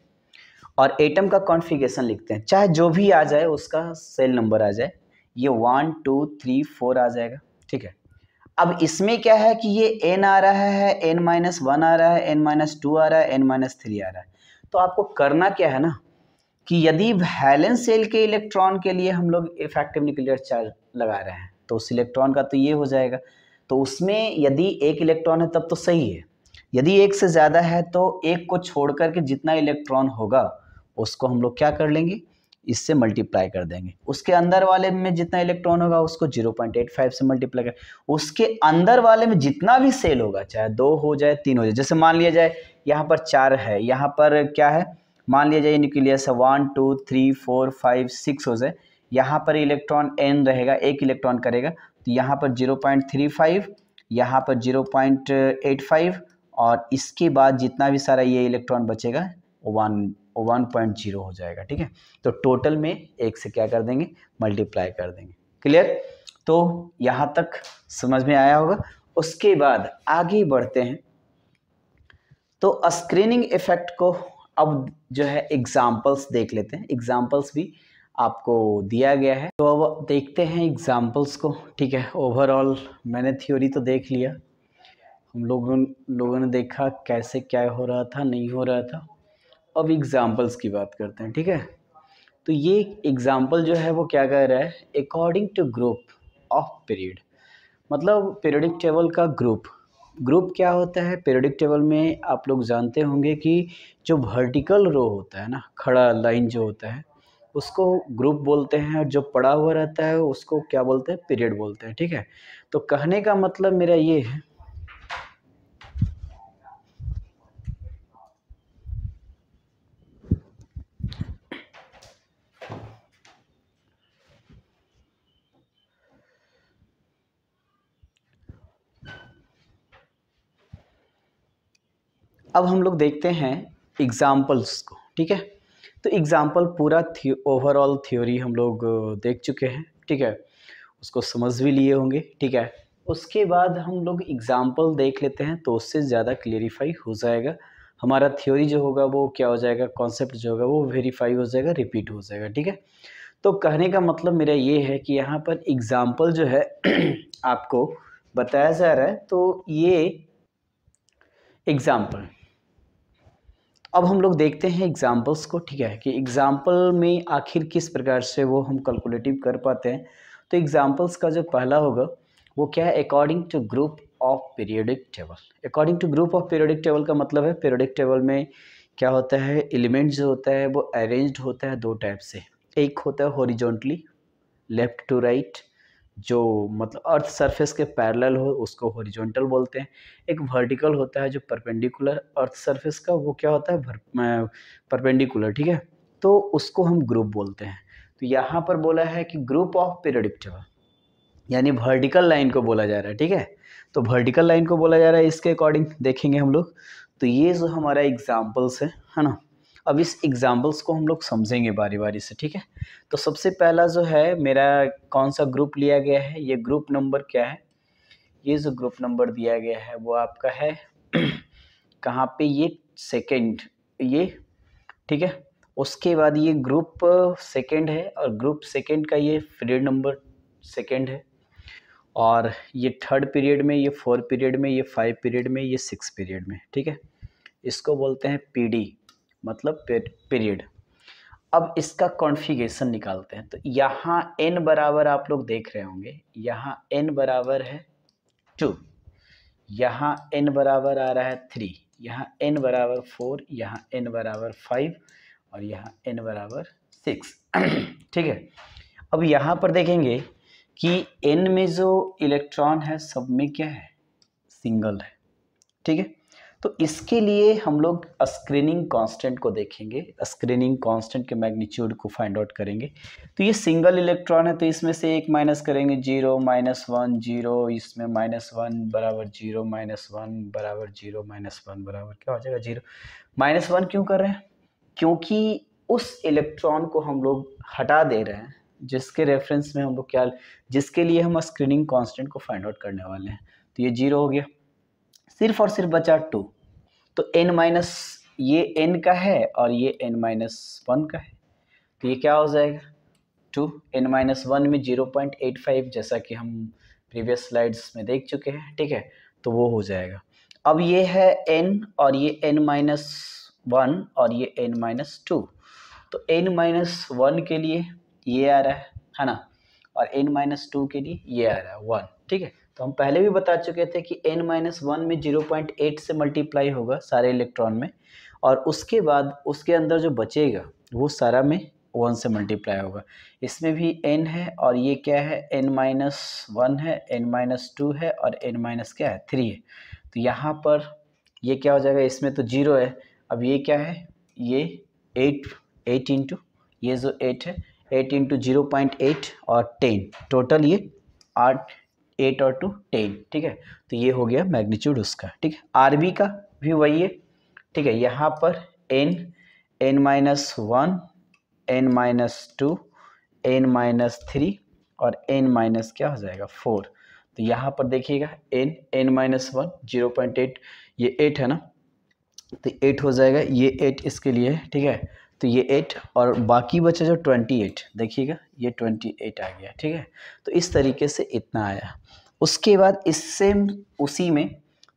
और एटम का कॉन्फ़िगरेशन लिखते हैं। चाहे जो भी आ जाए, उसका सेल नंबर आ जाए, ये वन टू थ्री फोर आ जाएगा, ठीक है? अब इसमें क्या है कि ये एन आ रहा है एन माइनस वन आ रहा है एन माइनस टू आ रहा है एन माइनस थ्री आ रहा है। तो आपको करना क्या है ना, कि यदि वैलेंस सेल के इलेक्ट्रॉन के लिए हम लोग इफ़ेक्टिव न्यूक्लियर चार्ज लगा रहे हैं तो उस इलेक्ट्रॉन का तो ये हो जाएगा। तो उसमें यदि एक इलेक्ट्रॉन है, तब तो सही है। यदि एक से ज़्यादा है तो एक को छोड़ करके जितना इलेक्ट्रॉन होगा, उसको हम लोग क्या कर लेंगे? इससे मल्टीप्लाई कर देंगे। उसके अंदर वाले में जितना इलेक्ट्रॉन होगा, उसको 0.85 से मल्टीप्लाई कर उसके अंदर वाले में जितना भी सेल होगा, चाहे दो हो जाए, तीन हो जाए, जैसे मान लिया जाए, यहाँ पर चार है, यहाँ पर क्या है? मान लिया जाए, न्यूक्लियस है, one, two, three, four, five, six हो जाए। यहाँ पर इलेक्ट्रॉन एन रहेगा, एक इलेक्ट्रॉन करेगा। तो यहाँ पर ज़ीरो पॉइंट थ्री फाइव, यहाँ पर ज़ीरो पॉइंट एट फाइव और इसके बाद जितना भी सारा ये इलेक्ट्रॉन बचेगा, वन वन पॉइंट ज़ीरो हो जाएगा, ठीक है? तो टोटल में एक से क्या कर देंगे? मल्टीप्लाई कर देंगे। क्लियर? तो यहाँ तक समझ में आया होगा। उसके बाद आगे बढ़ते हैं। तो स्क्रीनिंग इफ़ेक्ट को अब जो है एग्जाम्पल्स देख लेते हैं। एग्जाम्पल्स भी आपको दिया गया है। तो अब देखते हैं एग्जाम्पल्स को। ठीक है ओवरऑल मैंने थ्योरी तो देख लिया। हम लोगों लोगों ने देखा कैसे क्या हो रहा था, नहीं हो रहा था। अब एग्जाम्पल्स की बात करते हैं, ठीक है? तो ये एग्ज़ाम्पल जो है वो क्या कह रहा है? According to group of period मतलब पीरियडिक टेबल का ग्रुप ग्रुप क्या होता है? पीरियडिक टेबल में आप लोग जानते होंगे कि जो वर्टिकल रो होता है ना, खड़ा लाइन जो होता है उसको ग्रुप बोलते हैं और जो पड़ा हुआ रहता है उसको क्या बोलते हैं? पीरियड बोलते हैं, ठीक है? तो कहने का मतलब मेरा ये है। अब हम लोग देखते हैं एग्ज़ाम्पल्स को, ठीक है? तो एग्ज़ाम्पल पूरा ओवरऑल थ्योरी हम लोग देख चुके हैं, ठीक है? उसको समझ भी लिए होंगे, ठीक है? उसके बाद हम लोग एग्ज़ाम्पल देख लेते हैं तो उससे ज़्यादा क्लियरिफाई हो जाएगा। हमारा थ्योरी जो होगा, वो क्या हो जाएगा? कॉन्सेप्ट जो होगा, वो वेरीफाई हो जाएगा रिपीट हो जाएगा, ठीक है? तो कहने का मतलब मेरा ये है कि यहाँ पर एग्ज़ाम्पल जो है, आपको बताया जा रहा है तो ये एग्ज़ाम्पल अब हम लोग देखते हैं एग्जाम्पल्स को, ठीक है? कि एग्ज़ाम्पल में आखिर किस प्रकार से वो हम कैलकुलेटिव कर पाते हैं। तो एग्जाम्पल्स का जो पहला होगा, वो क्या है? According to group of periodic table according to group of periodic table का मतलब है पीरियडिक टेबल में क्या होता है? एलिमेंट जो होता है, वो अरेंज्ड होता है दो टाइप से। एक होता है हॉरिजॉन्टली लेफ़्ट टू राइट जो मतलब अर्थ सरफेस के पैरेलल हो, उसको हॉरिजॉन्टल बोलते हैं। एक वर्टिकल होता है जो परपेंडिकुलर अर्थ सरफेस का, वो क्या होता है? परपेंडिकुलर ठीक है? तो उसको हम ग्रुप बोलते हैं। तो यहाँ पर बोला है कि ग्रुप ऑफ़ पीरियडिक टेबल यानी वर्टिकल लाइन को बोला जा रहा है, ठीक है? तो वर्टिकल लाइन को बोला जा रहा है इसके अकॉर्डिंग देखेंगे हम लोग। तो ये जो हमारा एग्जाम्पल्स है है ना? अब इस एग्जाम्पल्स को हम लोग समझेंगे बारी बारी से, ठीक है? तो सबसे पहला जो है, मेरा कौन सा ग्रुप लिया गया है? ये ग्रुप नंबर क्या है? ये जो ग्रुप नंबर दिया गया है, वो आपका है कहाँ पे ये सेकंड ये, ठीक है? उसके बाद ये ग्रुप सेकंड है और ग्रुप सेकंड का ये पीरियड नंबर सेकंड है और ये थर्ड पीरियड में, ये फोर्थ पीरियड में, ये फाइव पीरियड में, ये सिक्स पीरियड में, ठीक है? इसको बोलते हैं पीडी मतलब पीरियड अब इसका कॉन्फ़िगरेशन निकालते हैं। तो यहाँ एन बराबर आप लोग देख रहे होंगे। यहाँ एन बराबर है टू यहाँ एन बराबर आ रहा है थ्री यहाँ एन बराबर फोर यहाँ एन बराबर फाइव और यहाँ एन बराबर सिक्स ठीक है? अब यहाँ पर देखेंगे कि एन में जो इलेक्ट्रॉन है, सब में क्या है? सिंगल है. ठीक है? तो इसके लिए हम लोग स्क्रीनिंग कांस्टेंट को देखेंगे। स्क्रीनिंग कांस्टेंट के मैग्नीट्यूड को फाइंड आउट करेंगे। तो ये सिंगल इलेक्ट्रॉन है तो इसमें से एक माइनस करेंगे ज़ीरो माइनस वन ज़ीरो इसमें माइनस वन बराबर ज़ीरो माइनस वन बराबर ज़ीरो माइनस वन बराबर क्या हो जाएगा ज़ीरो माइनस वन क्यों कर रहे हैं? क्योंकि उस इलेक्ट्रॉन को हम लोग हटा दे रहे हैं, जिसके रेफरेंस में हम लोग क्या, जिसके लिए हम स्क्रीनिंग कांस्टेंट को फाइंड आउट करने वाले हैं। तो ये ज़ीरो हो गया। सिर्फ़ और सिर्फ़ बचा टू। तो एन माइनस ये एन का है और ये एन माइनस वन का है। तो ये क्या हो जाएगा? टू। एन माइनस वन में ज़ीरो पॉइंट एट फाइव जैसा कि हम प्रीवियस स्लाइड्स में देख चुके हैं, ठीक है? तो वो हो जाएगा। अब ये है एन और ये एन माइनस वन और ये एन माइनस टू। तो एन माइनस वन के लिए ये आ रहा है है ना? और एन माइनस टू के लिए ये आ रहा है, वन, ठीक है? तो हम पहले भी बता चुके थे कि एन माइनस वन में ज़ीरो पॉइंट एट से मल्टीप्लाई होगा सारे इलेक्ट्रॉन में, और उसके बाद उसके अंदर जो बचेगा, वो सारा में वन से मल्टीप्लाई होगा। इसमें भी एन है, और ये क्या है? एन माइनस वन है एन माइनस टू है, और एन माइनस क्या है? थ्री है। तो यहाँ पर ये क्या हो जाएगा? इसमें तो ज़ीरो है। अब ये क्या है? ये एट एट इंटू ये जो एट है eight into zero point eight और टेन टोटल ये आठ एट और टू टेन, ठीक है? तो ये हो गया मैग्नीट्यूड उसका, ठीक है? आर बी का भी वही है, ठीक है? यहाँ पर n n minus one, n minus two, n minus three और एन माइनस क्या हो जाएगा? फोर। तो यहाँ पर देखिएगा, n n minus one, zero point eight, ये एट है ना? तो एट हो जाएगा, ये एट इसके लिए, ठीक है? तो ये एट और बाकी बचा जो ट्वेंटी एट देखिएगा, ये ट्वेंटी एट आ गया, ठीक है? तो इस तरीके से इतना आया। उसके बाद इससे उसी में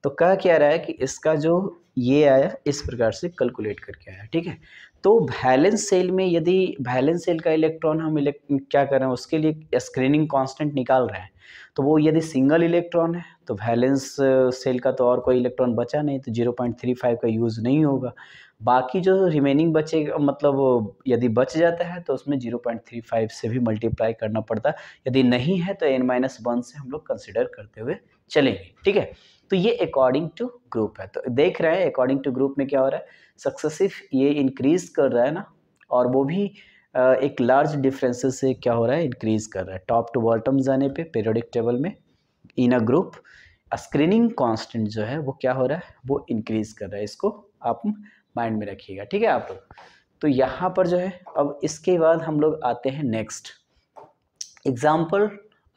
तो कह क्या रहा है कि इसका जो ये आया, इस प्रकार से कैलकुलेट करके आया, ठीक है? तो वैलेंस सेल में यदि वैलेंस सेल का इलेक्ट्रॉन हम क्या कर रहे हैं, उसके लिए स्क्रीनिंग कांस्टेंट निकाल रहे हैं तो वो यदि सिंगल इलेक्ट्रॉन है तो वैलेंस सेल का तो और कोई इलेक्ट्रॉन बचा नहीं तो ज़ीरो पॉइंट थ्री फाइव का यूज़ नहीं होगा। बाकी जो रिमेनिंग बचेगा मतलब यदि बच जाता है तो उसमें ज़ीरो पॉइंट थ्री फाइव से भी मल्टीप्लाई करना पड़ता है। यदि नहीं है तो एन माइनस वन से हम लोग कंसिडर करते हुए चलेंगे, ठीक है? तो ये अकॉर्डिंग टू ग्रुप है। तो देख रहे हैं अकॉर्डिंग टू ग्रुप में क्या हो रहा है? सक्सेसिव ये इंक्रीज कर रहा है ना, और वो भी एक लार्ज डिफरेंसेस से क्या हो रहा है? इंक्रीज कर रहा है। टॉप टू बॉटम जाने पे पीरियोडिक टेबल में in a group screening constant जो है, वो क्या हो रहा है? वो इंक्रीज कर रहा है। इसको आप माइंड में रखिएगा, ठीक है आप लोग? तो यहाँ पर जो है, अब इसके बाद हम लोग आते हैं next. Example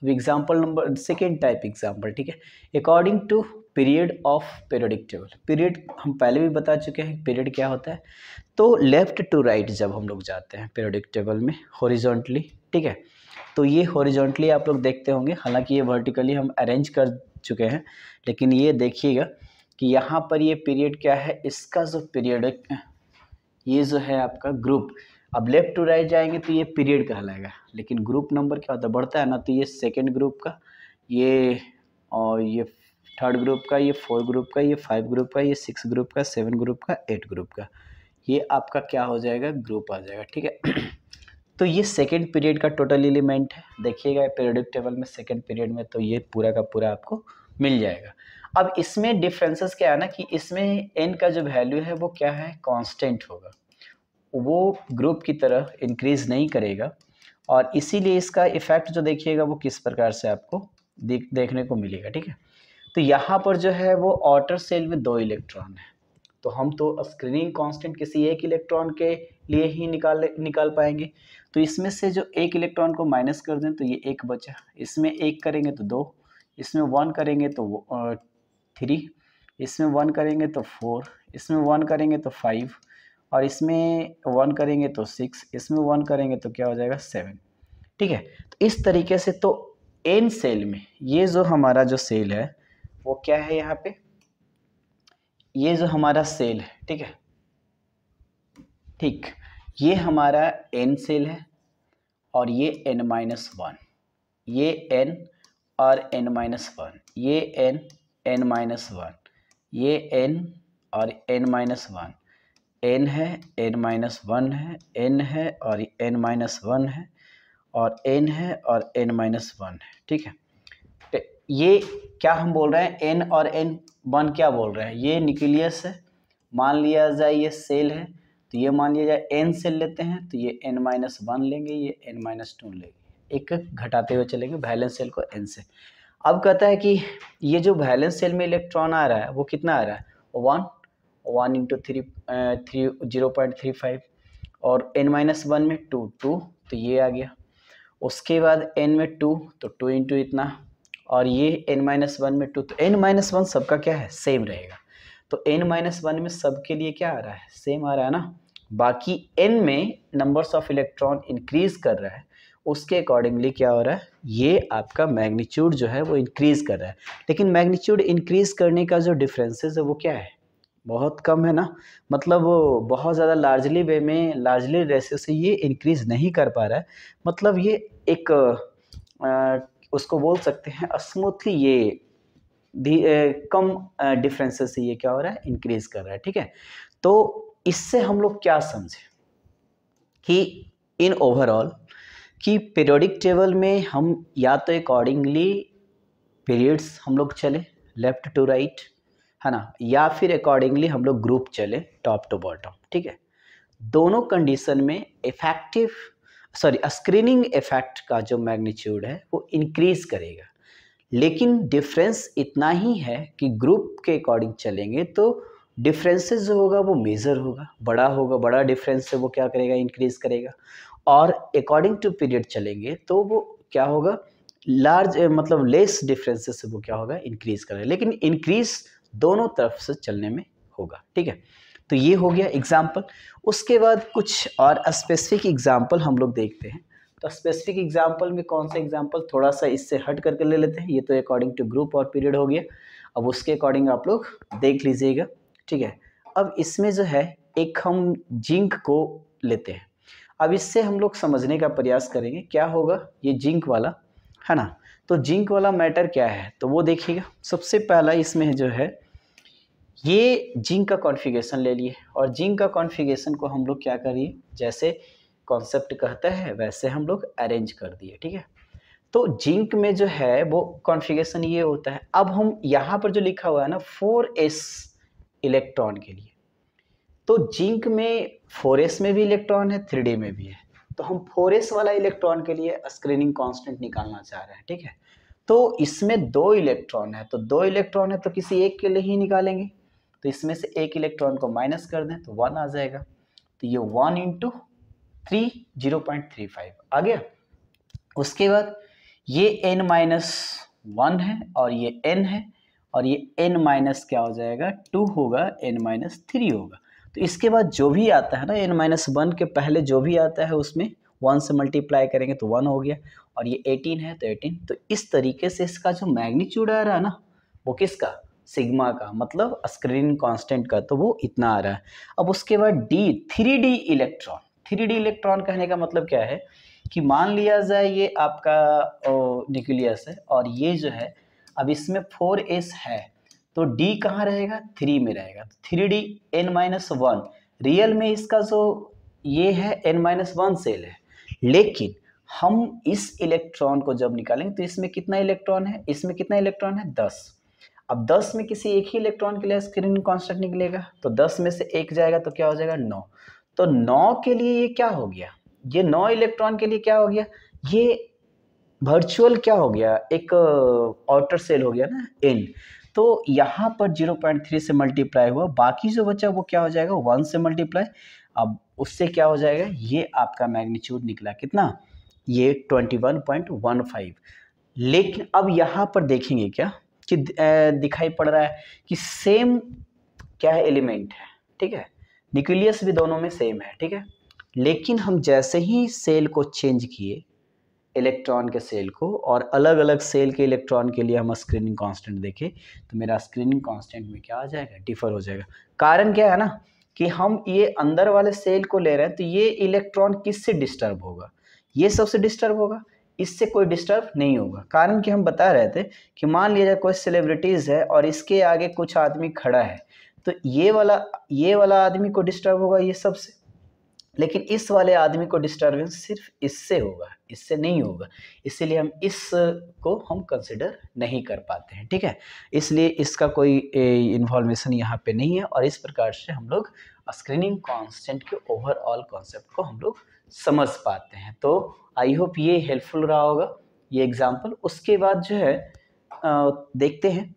example number second type example ठीक है? According to period of periodic table period हम पहले भी बता चुके हैं पीरियड क्या होता है? तो लेफ़्ट टू राइट जब हम लोग जाते हैं पीरियडिक टेबल में हॉरिजॉन्टली ठीक है? तो ये हॉरिजॉन्टली आप लोग देखते होंगे, हालाँकि ये वर्टिकली हम अरेंज कर चुके हैं, लेकिन ये देखिएगा कि यहाँ पर ये पीरियड क्या है? इसका जो पीरियड ये जो है आपका ग्रुप अब लेफ़्ट टू राइट जाएँगे तो ये पीरियड कहलाएगा। लेकिन ग्रुप नंबर क्या होता है? बढ़ता है ना तो ये सेकेंड ग्रुप का, ये और ये थर्ड ग्रुप का, ये फोर ग्रुप का, ये फाइव ग्रुप का, ये सिक्स ग्रुप का सेवन ग्रुप का एट ग्रुप का. ये आपका क्या हो जाएगा? ग्रुप आ जाएगा, ठीक है? तो ये सेकेंड पीरियड का टोटल एलिमेंट है। देखिएगा पीरियडिक टेबल में सेकेंड पीरियड में तो ये पूरा का पूरा आपको मिल जाएगा। अब इसमें डिफरेंसेस क्या है ना कि इसमें एन का जो वैल्यू है, वो क्या है? कांस्टेंट होगा। वो ग्रुप की तरह इंक्रीज नहीं करेगा और इसीलिए इसका इफ़ेक्ट जो देखिएगा, वो किस प्रकार से आपको देख, देखने को मिलेगा, ठीक है? तो यहाँ पर जो है, वो ऑटर सेल में दो इलेक्ट्रॉन है। तो हम तो स्क्रीनिंग कांस्टेंट किसी एक इलेक्ट्रॉन के लिए ही निकाल निकाल पाएँगे। तो इसमें से जो एक इलेक्ट्रॉन को माइनस कर दें तो ये एक बचा। इसमें एक करेंगे तो दो। इसमें वन करेंगे तो थ्री, इसमें वन करेंगे तो फोर, इसमें वन करेंगे तो फाइव और इसमें वन करेंगे तो सिक्स, इसमें वन करेंगे तो क्या हो जाएगा सेवन। ठीक है तो इस तरीके से तो एन सेल में ये जो हमारा जो सेल है, वो क्या है यहाँ पे? ये जो हमारा सेल है, ठीक है? ठीक, ये हमारा एन सेल है और ये एन माइनस वन ये एन और एन माइनस वन ये एन एन माइनस वन। ये एन और एन माइनस वन। एन है, एन माइनस वन है, एन है और एन माइनस वन है और एन है और एन माइनस वन है, ठीक है? तो ये क्या हम बोल रहे हैं? एन और एन वन क्या बोल रहे हैं? ये न्यूक्लियस है। मान लिया जाए ये सेल है तो ये मान लिया जाए एन सेल लेते हैं तो ये एन माइनस वन लेंगे, ये एन माइनस टू लेंगे। एक घटाते हुए चलेंगे वैलेंस सेल को एन से। अब कहता है कि ये जो वैलेंस सेल में इलेक्ट्रॉन आ रहा है, वो कितना आ रहा है? One one into three three zero point three five और एन माइनस वन में टू टू तो ये आ गया। उसके बाद एन में टू तो टू इंटू इतना और ये एन माइनस वन में टू तो एन माइनस वन सबका क्या है? सेम रहेगा। तो एन माइनस वन में सबके लिए क्या आ रहा है? सेम आ रहा है ना? बाकी एन में नंबर्स ऑफ़ इलेक्ट्रॉन इंक्रीज कर रहा है। उसके अकॉर्डिंगली क्या हो रहा है? ये आपका मैग्नीट्यूड जो है वो इंक्रीज कर रहा है। लेकिन मैग्नीट्यूड इंक्रीज करने का जो डिफरेंसेस है वो क्या है? बहुत कम है ना? मतलब वो बहुत ज़्यादा लार्जली वे में लार्जली रेशियो से ये इंक्रीज नहीं कर पा रहा है। मतलब ये एक आ, उसको बोल सकते हैं स्मूथली ये ए, कम डिफरेंसेस से ये क्या हो रहा है? इंक्रीज कर रहा है ठीक है? तो इससे हम लोग क्या समझे? कि इन ओवरऑल कि पीरियोडिक टेबल में हम या तो अकॉर्डिंगली पीरियड्स हम लोग चले लेफ़्ट टू राइट है ना? या फिर अकॉर्डिंगली हम लोग ग्रुप चले टॉप टू बॉटम ठीक है? दोनों कंडीशन में इफ़ेक्टिव सॉरी स्क्रीनिंग इफ़ेक्ट का जो मैग्नीट्यूड है, वो इंक्रीज करेगा। लेकिन डिफरेंस इतना ही है कि ग्रुप के अकॉर्डिंग चलेंगे तो डिफरेंसेस जो होगा वो मेजर होगा, बड़ा होगा, बड़ा डिफरेंस से वो क्या करेगा इंक्रीज करेगा। और अकॉर्डिंग टू पीरियड चलेंगे तो वो क्या होगा? लार्ज मतलब लेस डिफरेंसेस से वो क्या होगा? इंक्रीज करेगा। लेकिन इंक्रीज दोनों तरफ़ से चलने में होगा, ठीक है? तो ये हो गया एग्ज़ाम्पल उसके बाद कुछ और स्पेसिफिक एग्ज़ाम्पल हम लोग देखते हैं। तो स्पेसिफिक एग्ज़ाम्पल में कौन सा एग्ज़ाम्पल थोड़ा सा इससे हट करके ले लेते हैं। ये तो अकॉर्डिंग टू ग्रुप और पीरियड हो गया। अब उसके अकॉर्डिंग आप लोग देख लीजिएगा। ठीक है? अब इसमें जो है, एक हम जिंक को लेते हैं। अब इससे हम लोग समझने का प्रयास करेंगे, क्या होगा? ये जिंक वाला, है ना? तो जिंक वाला मैटर क्या है? तो वो देखिएगा। सबसे पहला इसमें जो है, ये जिंक का कॉन्फ़िगरेशन ले लिए। और जिंक का कॉन्फ़िगरेशन को हम लोग क्या करिए? जैसे कॉन्सेप्ट कहता है, वैसे हम लोग अरेंज कर दिए, ठीक है? तो जिंक में जो है, वो कॉन्फ़िगरेशन ये होता है। अब हम यहाँ पर जो लिखा हुआ है ना, फोर एस इलेक्ट्रॉन के लिए। तो जिंक में फोर में भी इलेक्ट्रॉन है, थ्री में भी है। तो हम फोर वाला इलेक्ट्रॉन के लिए स्क्रीनिंग कांस्टेंट निकालना चाह रहे हैं, ठीक है? तो इसमें दो इलेक्ट्रॉन है तो दो इलेक्ट्रॉन है तो किसी एक के लिए ही निकालेंगे। तो इसमें से एक इलेक्ट्रॉन को माइनस कर दें तो वन आ जाएगा। तो ये one into three, zero point three five आ गया। उसके बाद ये एन माइनस वन है और ये एन है और ये एन माइनस क्या हो जाएगा? टू होगा एन माइनस थ्री होगा। तो इसके बाद जो भी आता है ना एन माइनस वन के पहले जो भी आता है, उसमें वन से मल्टीप्लाई करेंगे तो वन हो गया। और ये एटीन है तो एटीन तो इस तरीके से इसका जो मैग्नीट्यूड आ रहा है ना, वो किसका? सिग्मा का। मतलब स्क्रीन कांस्टेंट का। तो वो इतना आ रहा है। अब उसके बाद d three d electron three d electron कहने का मतलब क्या है? कि मान लिया जाए ये आपका न्यूक्लियस है, और ये जो है अब इसमें फोर एस है तो डी कहाँ रहेगा? थ्री में रहेगा। Three d n minus one. Real में इसका जो ये है, एन माइनस वन सेल है। लेकिन हम इस इलेक्ट्रॉन को जब निकालेंगे तो इसमें कितना इलेक्ट्रॉन है? इसमें कितना इलेक्ट्रॉन है? दस। अब दस में किसी एक ही इलेक्ट्रॉन के लिए स्क्रीन कॉन्स्टेंट निकलेगा तो दस में से एक जाएगा तो क्या हो जाएगा? नौ। तो नौ के लिए ये क्या हो गया? ये नौ इलेक्ट्रॉन के लिए क्या हो गया? ये वर्चुअल क्या हो गया? एक आउटर सेल हो गया ना एन तो यहाँ पर 0.3 से मल्टीप्लाई हुआ। बाकी जो बचा वो क्या हो जाएगा? वन से मल्टीप्लाई अब उससे क्या हो जाएगा? ये आपका मैग्नीट्यूड निकला कितना? ये 21.15 लेकिन अब यहाँ पर देखेंगे क्या? कि दिखाई पड़ रहा है कि सेम क्या है? एलिमेंट है। ठीक है? न्यूक्लियस भी दोनों में सेम है। ठीक है? लेकिन हम जैसे ही सेल को चेंज किए इलेक्ट्रॉन के सेल को और अलग अलग सेल के इलेक्ट्रॉन के लिए हम स्क्रीनिंग कांस्टेंट देखें तो मेरा स्क्रीनिंग कांस्टेंट में क्या आ जाएगा? डिफर हो जाएगा। कारण क्या है ना कि हम ये अंदर वाले सेल को ले रहे हैं तो ये इलेक्ट्रॉन किससे डिस्टर्ब होगा? ये सबसे डिस्टर्ब होगा? इससे कोई डिस्टर्ब नहीं होगा। कारण कि हम बता रहे थे कि मान लिया जाए कोई सेलिब्रिटीज़ है और इसके आगे कुछ आदमी खड़ा है तो ये वाला ये वाला आदमी को डिस्टर्ब होगा ये सबसे? लेकिन इस वाले आदमी को डिस्टर्बेंस सिर्फ़ इससे होगा इससे नहीं होगा। इसीलिए हम इस को हम कंसिडर नहीं कर पाते हैं ठीक है? इसलिए इसका कोई इन्फॉर्मेशन यहाँ पे नहीं है और इस प्रकार से हम लोग स्क्रीनिंग कांस्टेंट के ओवरऑल कॉन्सेप्ट को हम लोग समझ पाते हैं। तो आई होप ये हेल्पफुल रहा होगा ये एग्ज़ाम्पल उसके बाद जो है आ, देखते हैं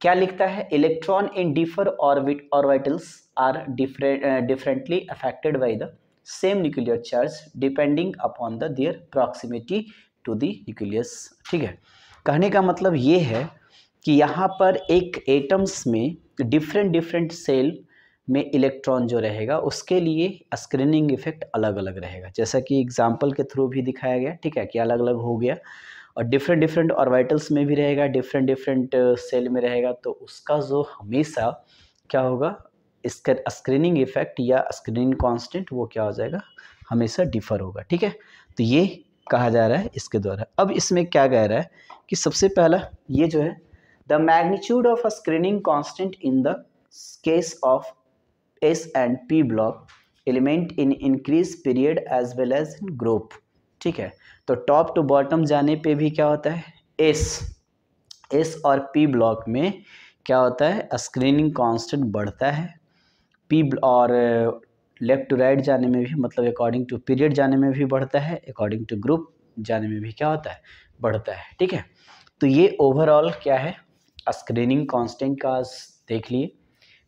क्या लिखता है? Electron in differ orbit orbitals are different differently affected by the same nuclear charge depending upon the their proximity to the nucleus ठीक है? कहने का मतलब ये है कि यहाँ पर एक एटम्स में डिफरेंट डिफरेंट सेल में इलेक्ट्रॉन जो रहेगा, उसके लिए स्क्रीनिंग इफ़ेक्ट अलग अलग रहेगा। जैसा कि एग्ज़ाम्पल के थ्रू भी दिखाया गया, ठीक है? कि अलग अलग हो गया और डिफरेंट डिफरेंट ऑर्बिटल्स में भी रहेगा डिफरेंट डिफरेंट सेल में रहेगा तो उसका जो हमेशा क्या होगा? इसका स्क्रीनिंग इफ़ेक्ट या स्क्रीनिंग कांस्टेंट वो क्या हो जाएगा? हमेशा डिफर होगा, ठीक है? तो ये कहा जा रहा है इसके द्वारा। अब इसमें क्या कह रहा है कि सबसे पहला ये जो है the magnitude of a screening constant in the case of s and p block element in increase period as well as in group ठीक है? तो टॉप टू बॉटम जाने पे भी क्या होता है? एस एस और पी ब्लॉक में क्या होता है? स्क्रीनिंग कांस्टेंट बढ़ता है। पी और लेफ़्ट टू राइट जाने में भी मतलब अकॉर्डिंग टू पीरियड जाने में भी बढ़ता है अकॉर्डिंग टू ग्रुप जाने में भी क्या होता है, बढ़ता है, ठीक है? तो ये ओवरऑल क्या है? स्क्रीनिंग कांस्टेंट का देख लिए।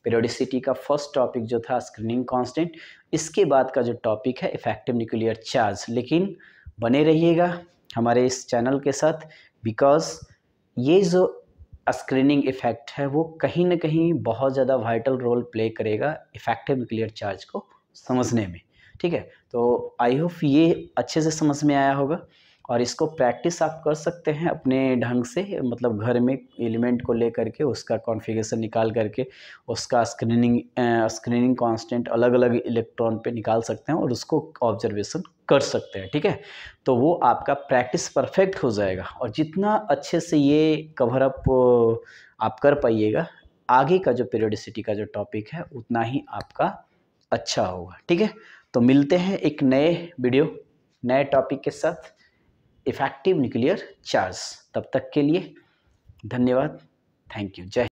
पीरियोडिसिटी का फ़र्स्ट टॉपिक जो था स्क्रीनिंग कांस्टेंट इसके बाद का जो टॉपिक है इफ़ेक्टिव न्यूक्लियर चार्ज लेकिन बने रहिएगा हमारे इस चैनल के साथ बिकॉज़ ये जो स्क्रीनिंग इफ़ेक्ट है, वो कहीं ना कहीं बहुत ज़्यादा वाइटल रोल प्ले करेगा इफ़ेक्टिव न्यूक्लियर चार्ज को समझने में। ठीक है? तो आई होप ये अच्छे से समझ में आया होगा। और इसको प्रैक्टिस आप कर सकते हैं अपने ढंग से मतलब घर में एलिमेंट को ले करके उसका कॉन्फ़िगरेशन निकाल करके, उसका स्क्रीनिंग स्क्रीनिंग कांस्टेंट अलग अलग इलेक्ट्रॉन पे निकाल सकते हैं और उसको ऑब्जर्वेशन कर सकते हैं, ठीक है? तो वो आपका प्रैक्टिस परफेक्ट हो जाएगा और जितना अच्छे से ये कवर अप आप कर पाइएगा, आगे का जो पीरियोडिसिटी का जो टॉपिक है, उतना ही आपका अच्छा होगा, ठीक है? तो मिलते हैं एक नए वीडियो नए टॉपिक के साथ। इफ़ेक्टिव न्यूक्लियर चार्ज तब तक के लिए धन्यवाद। थैंक यू जय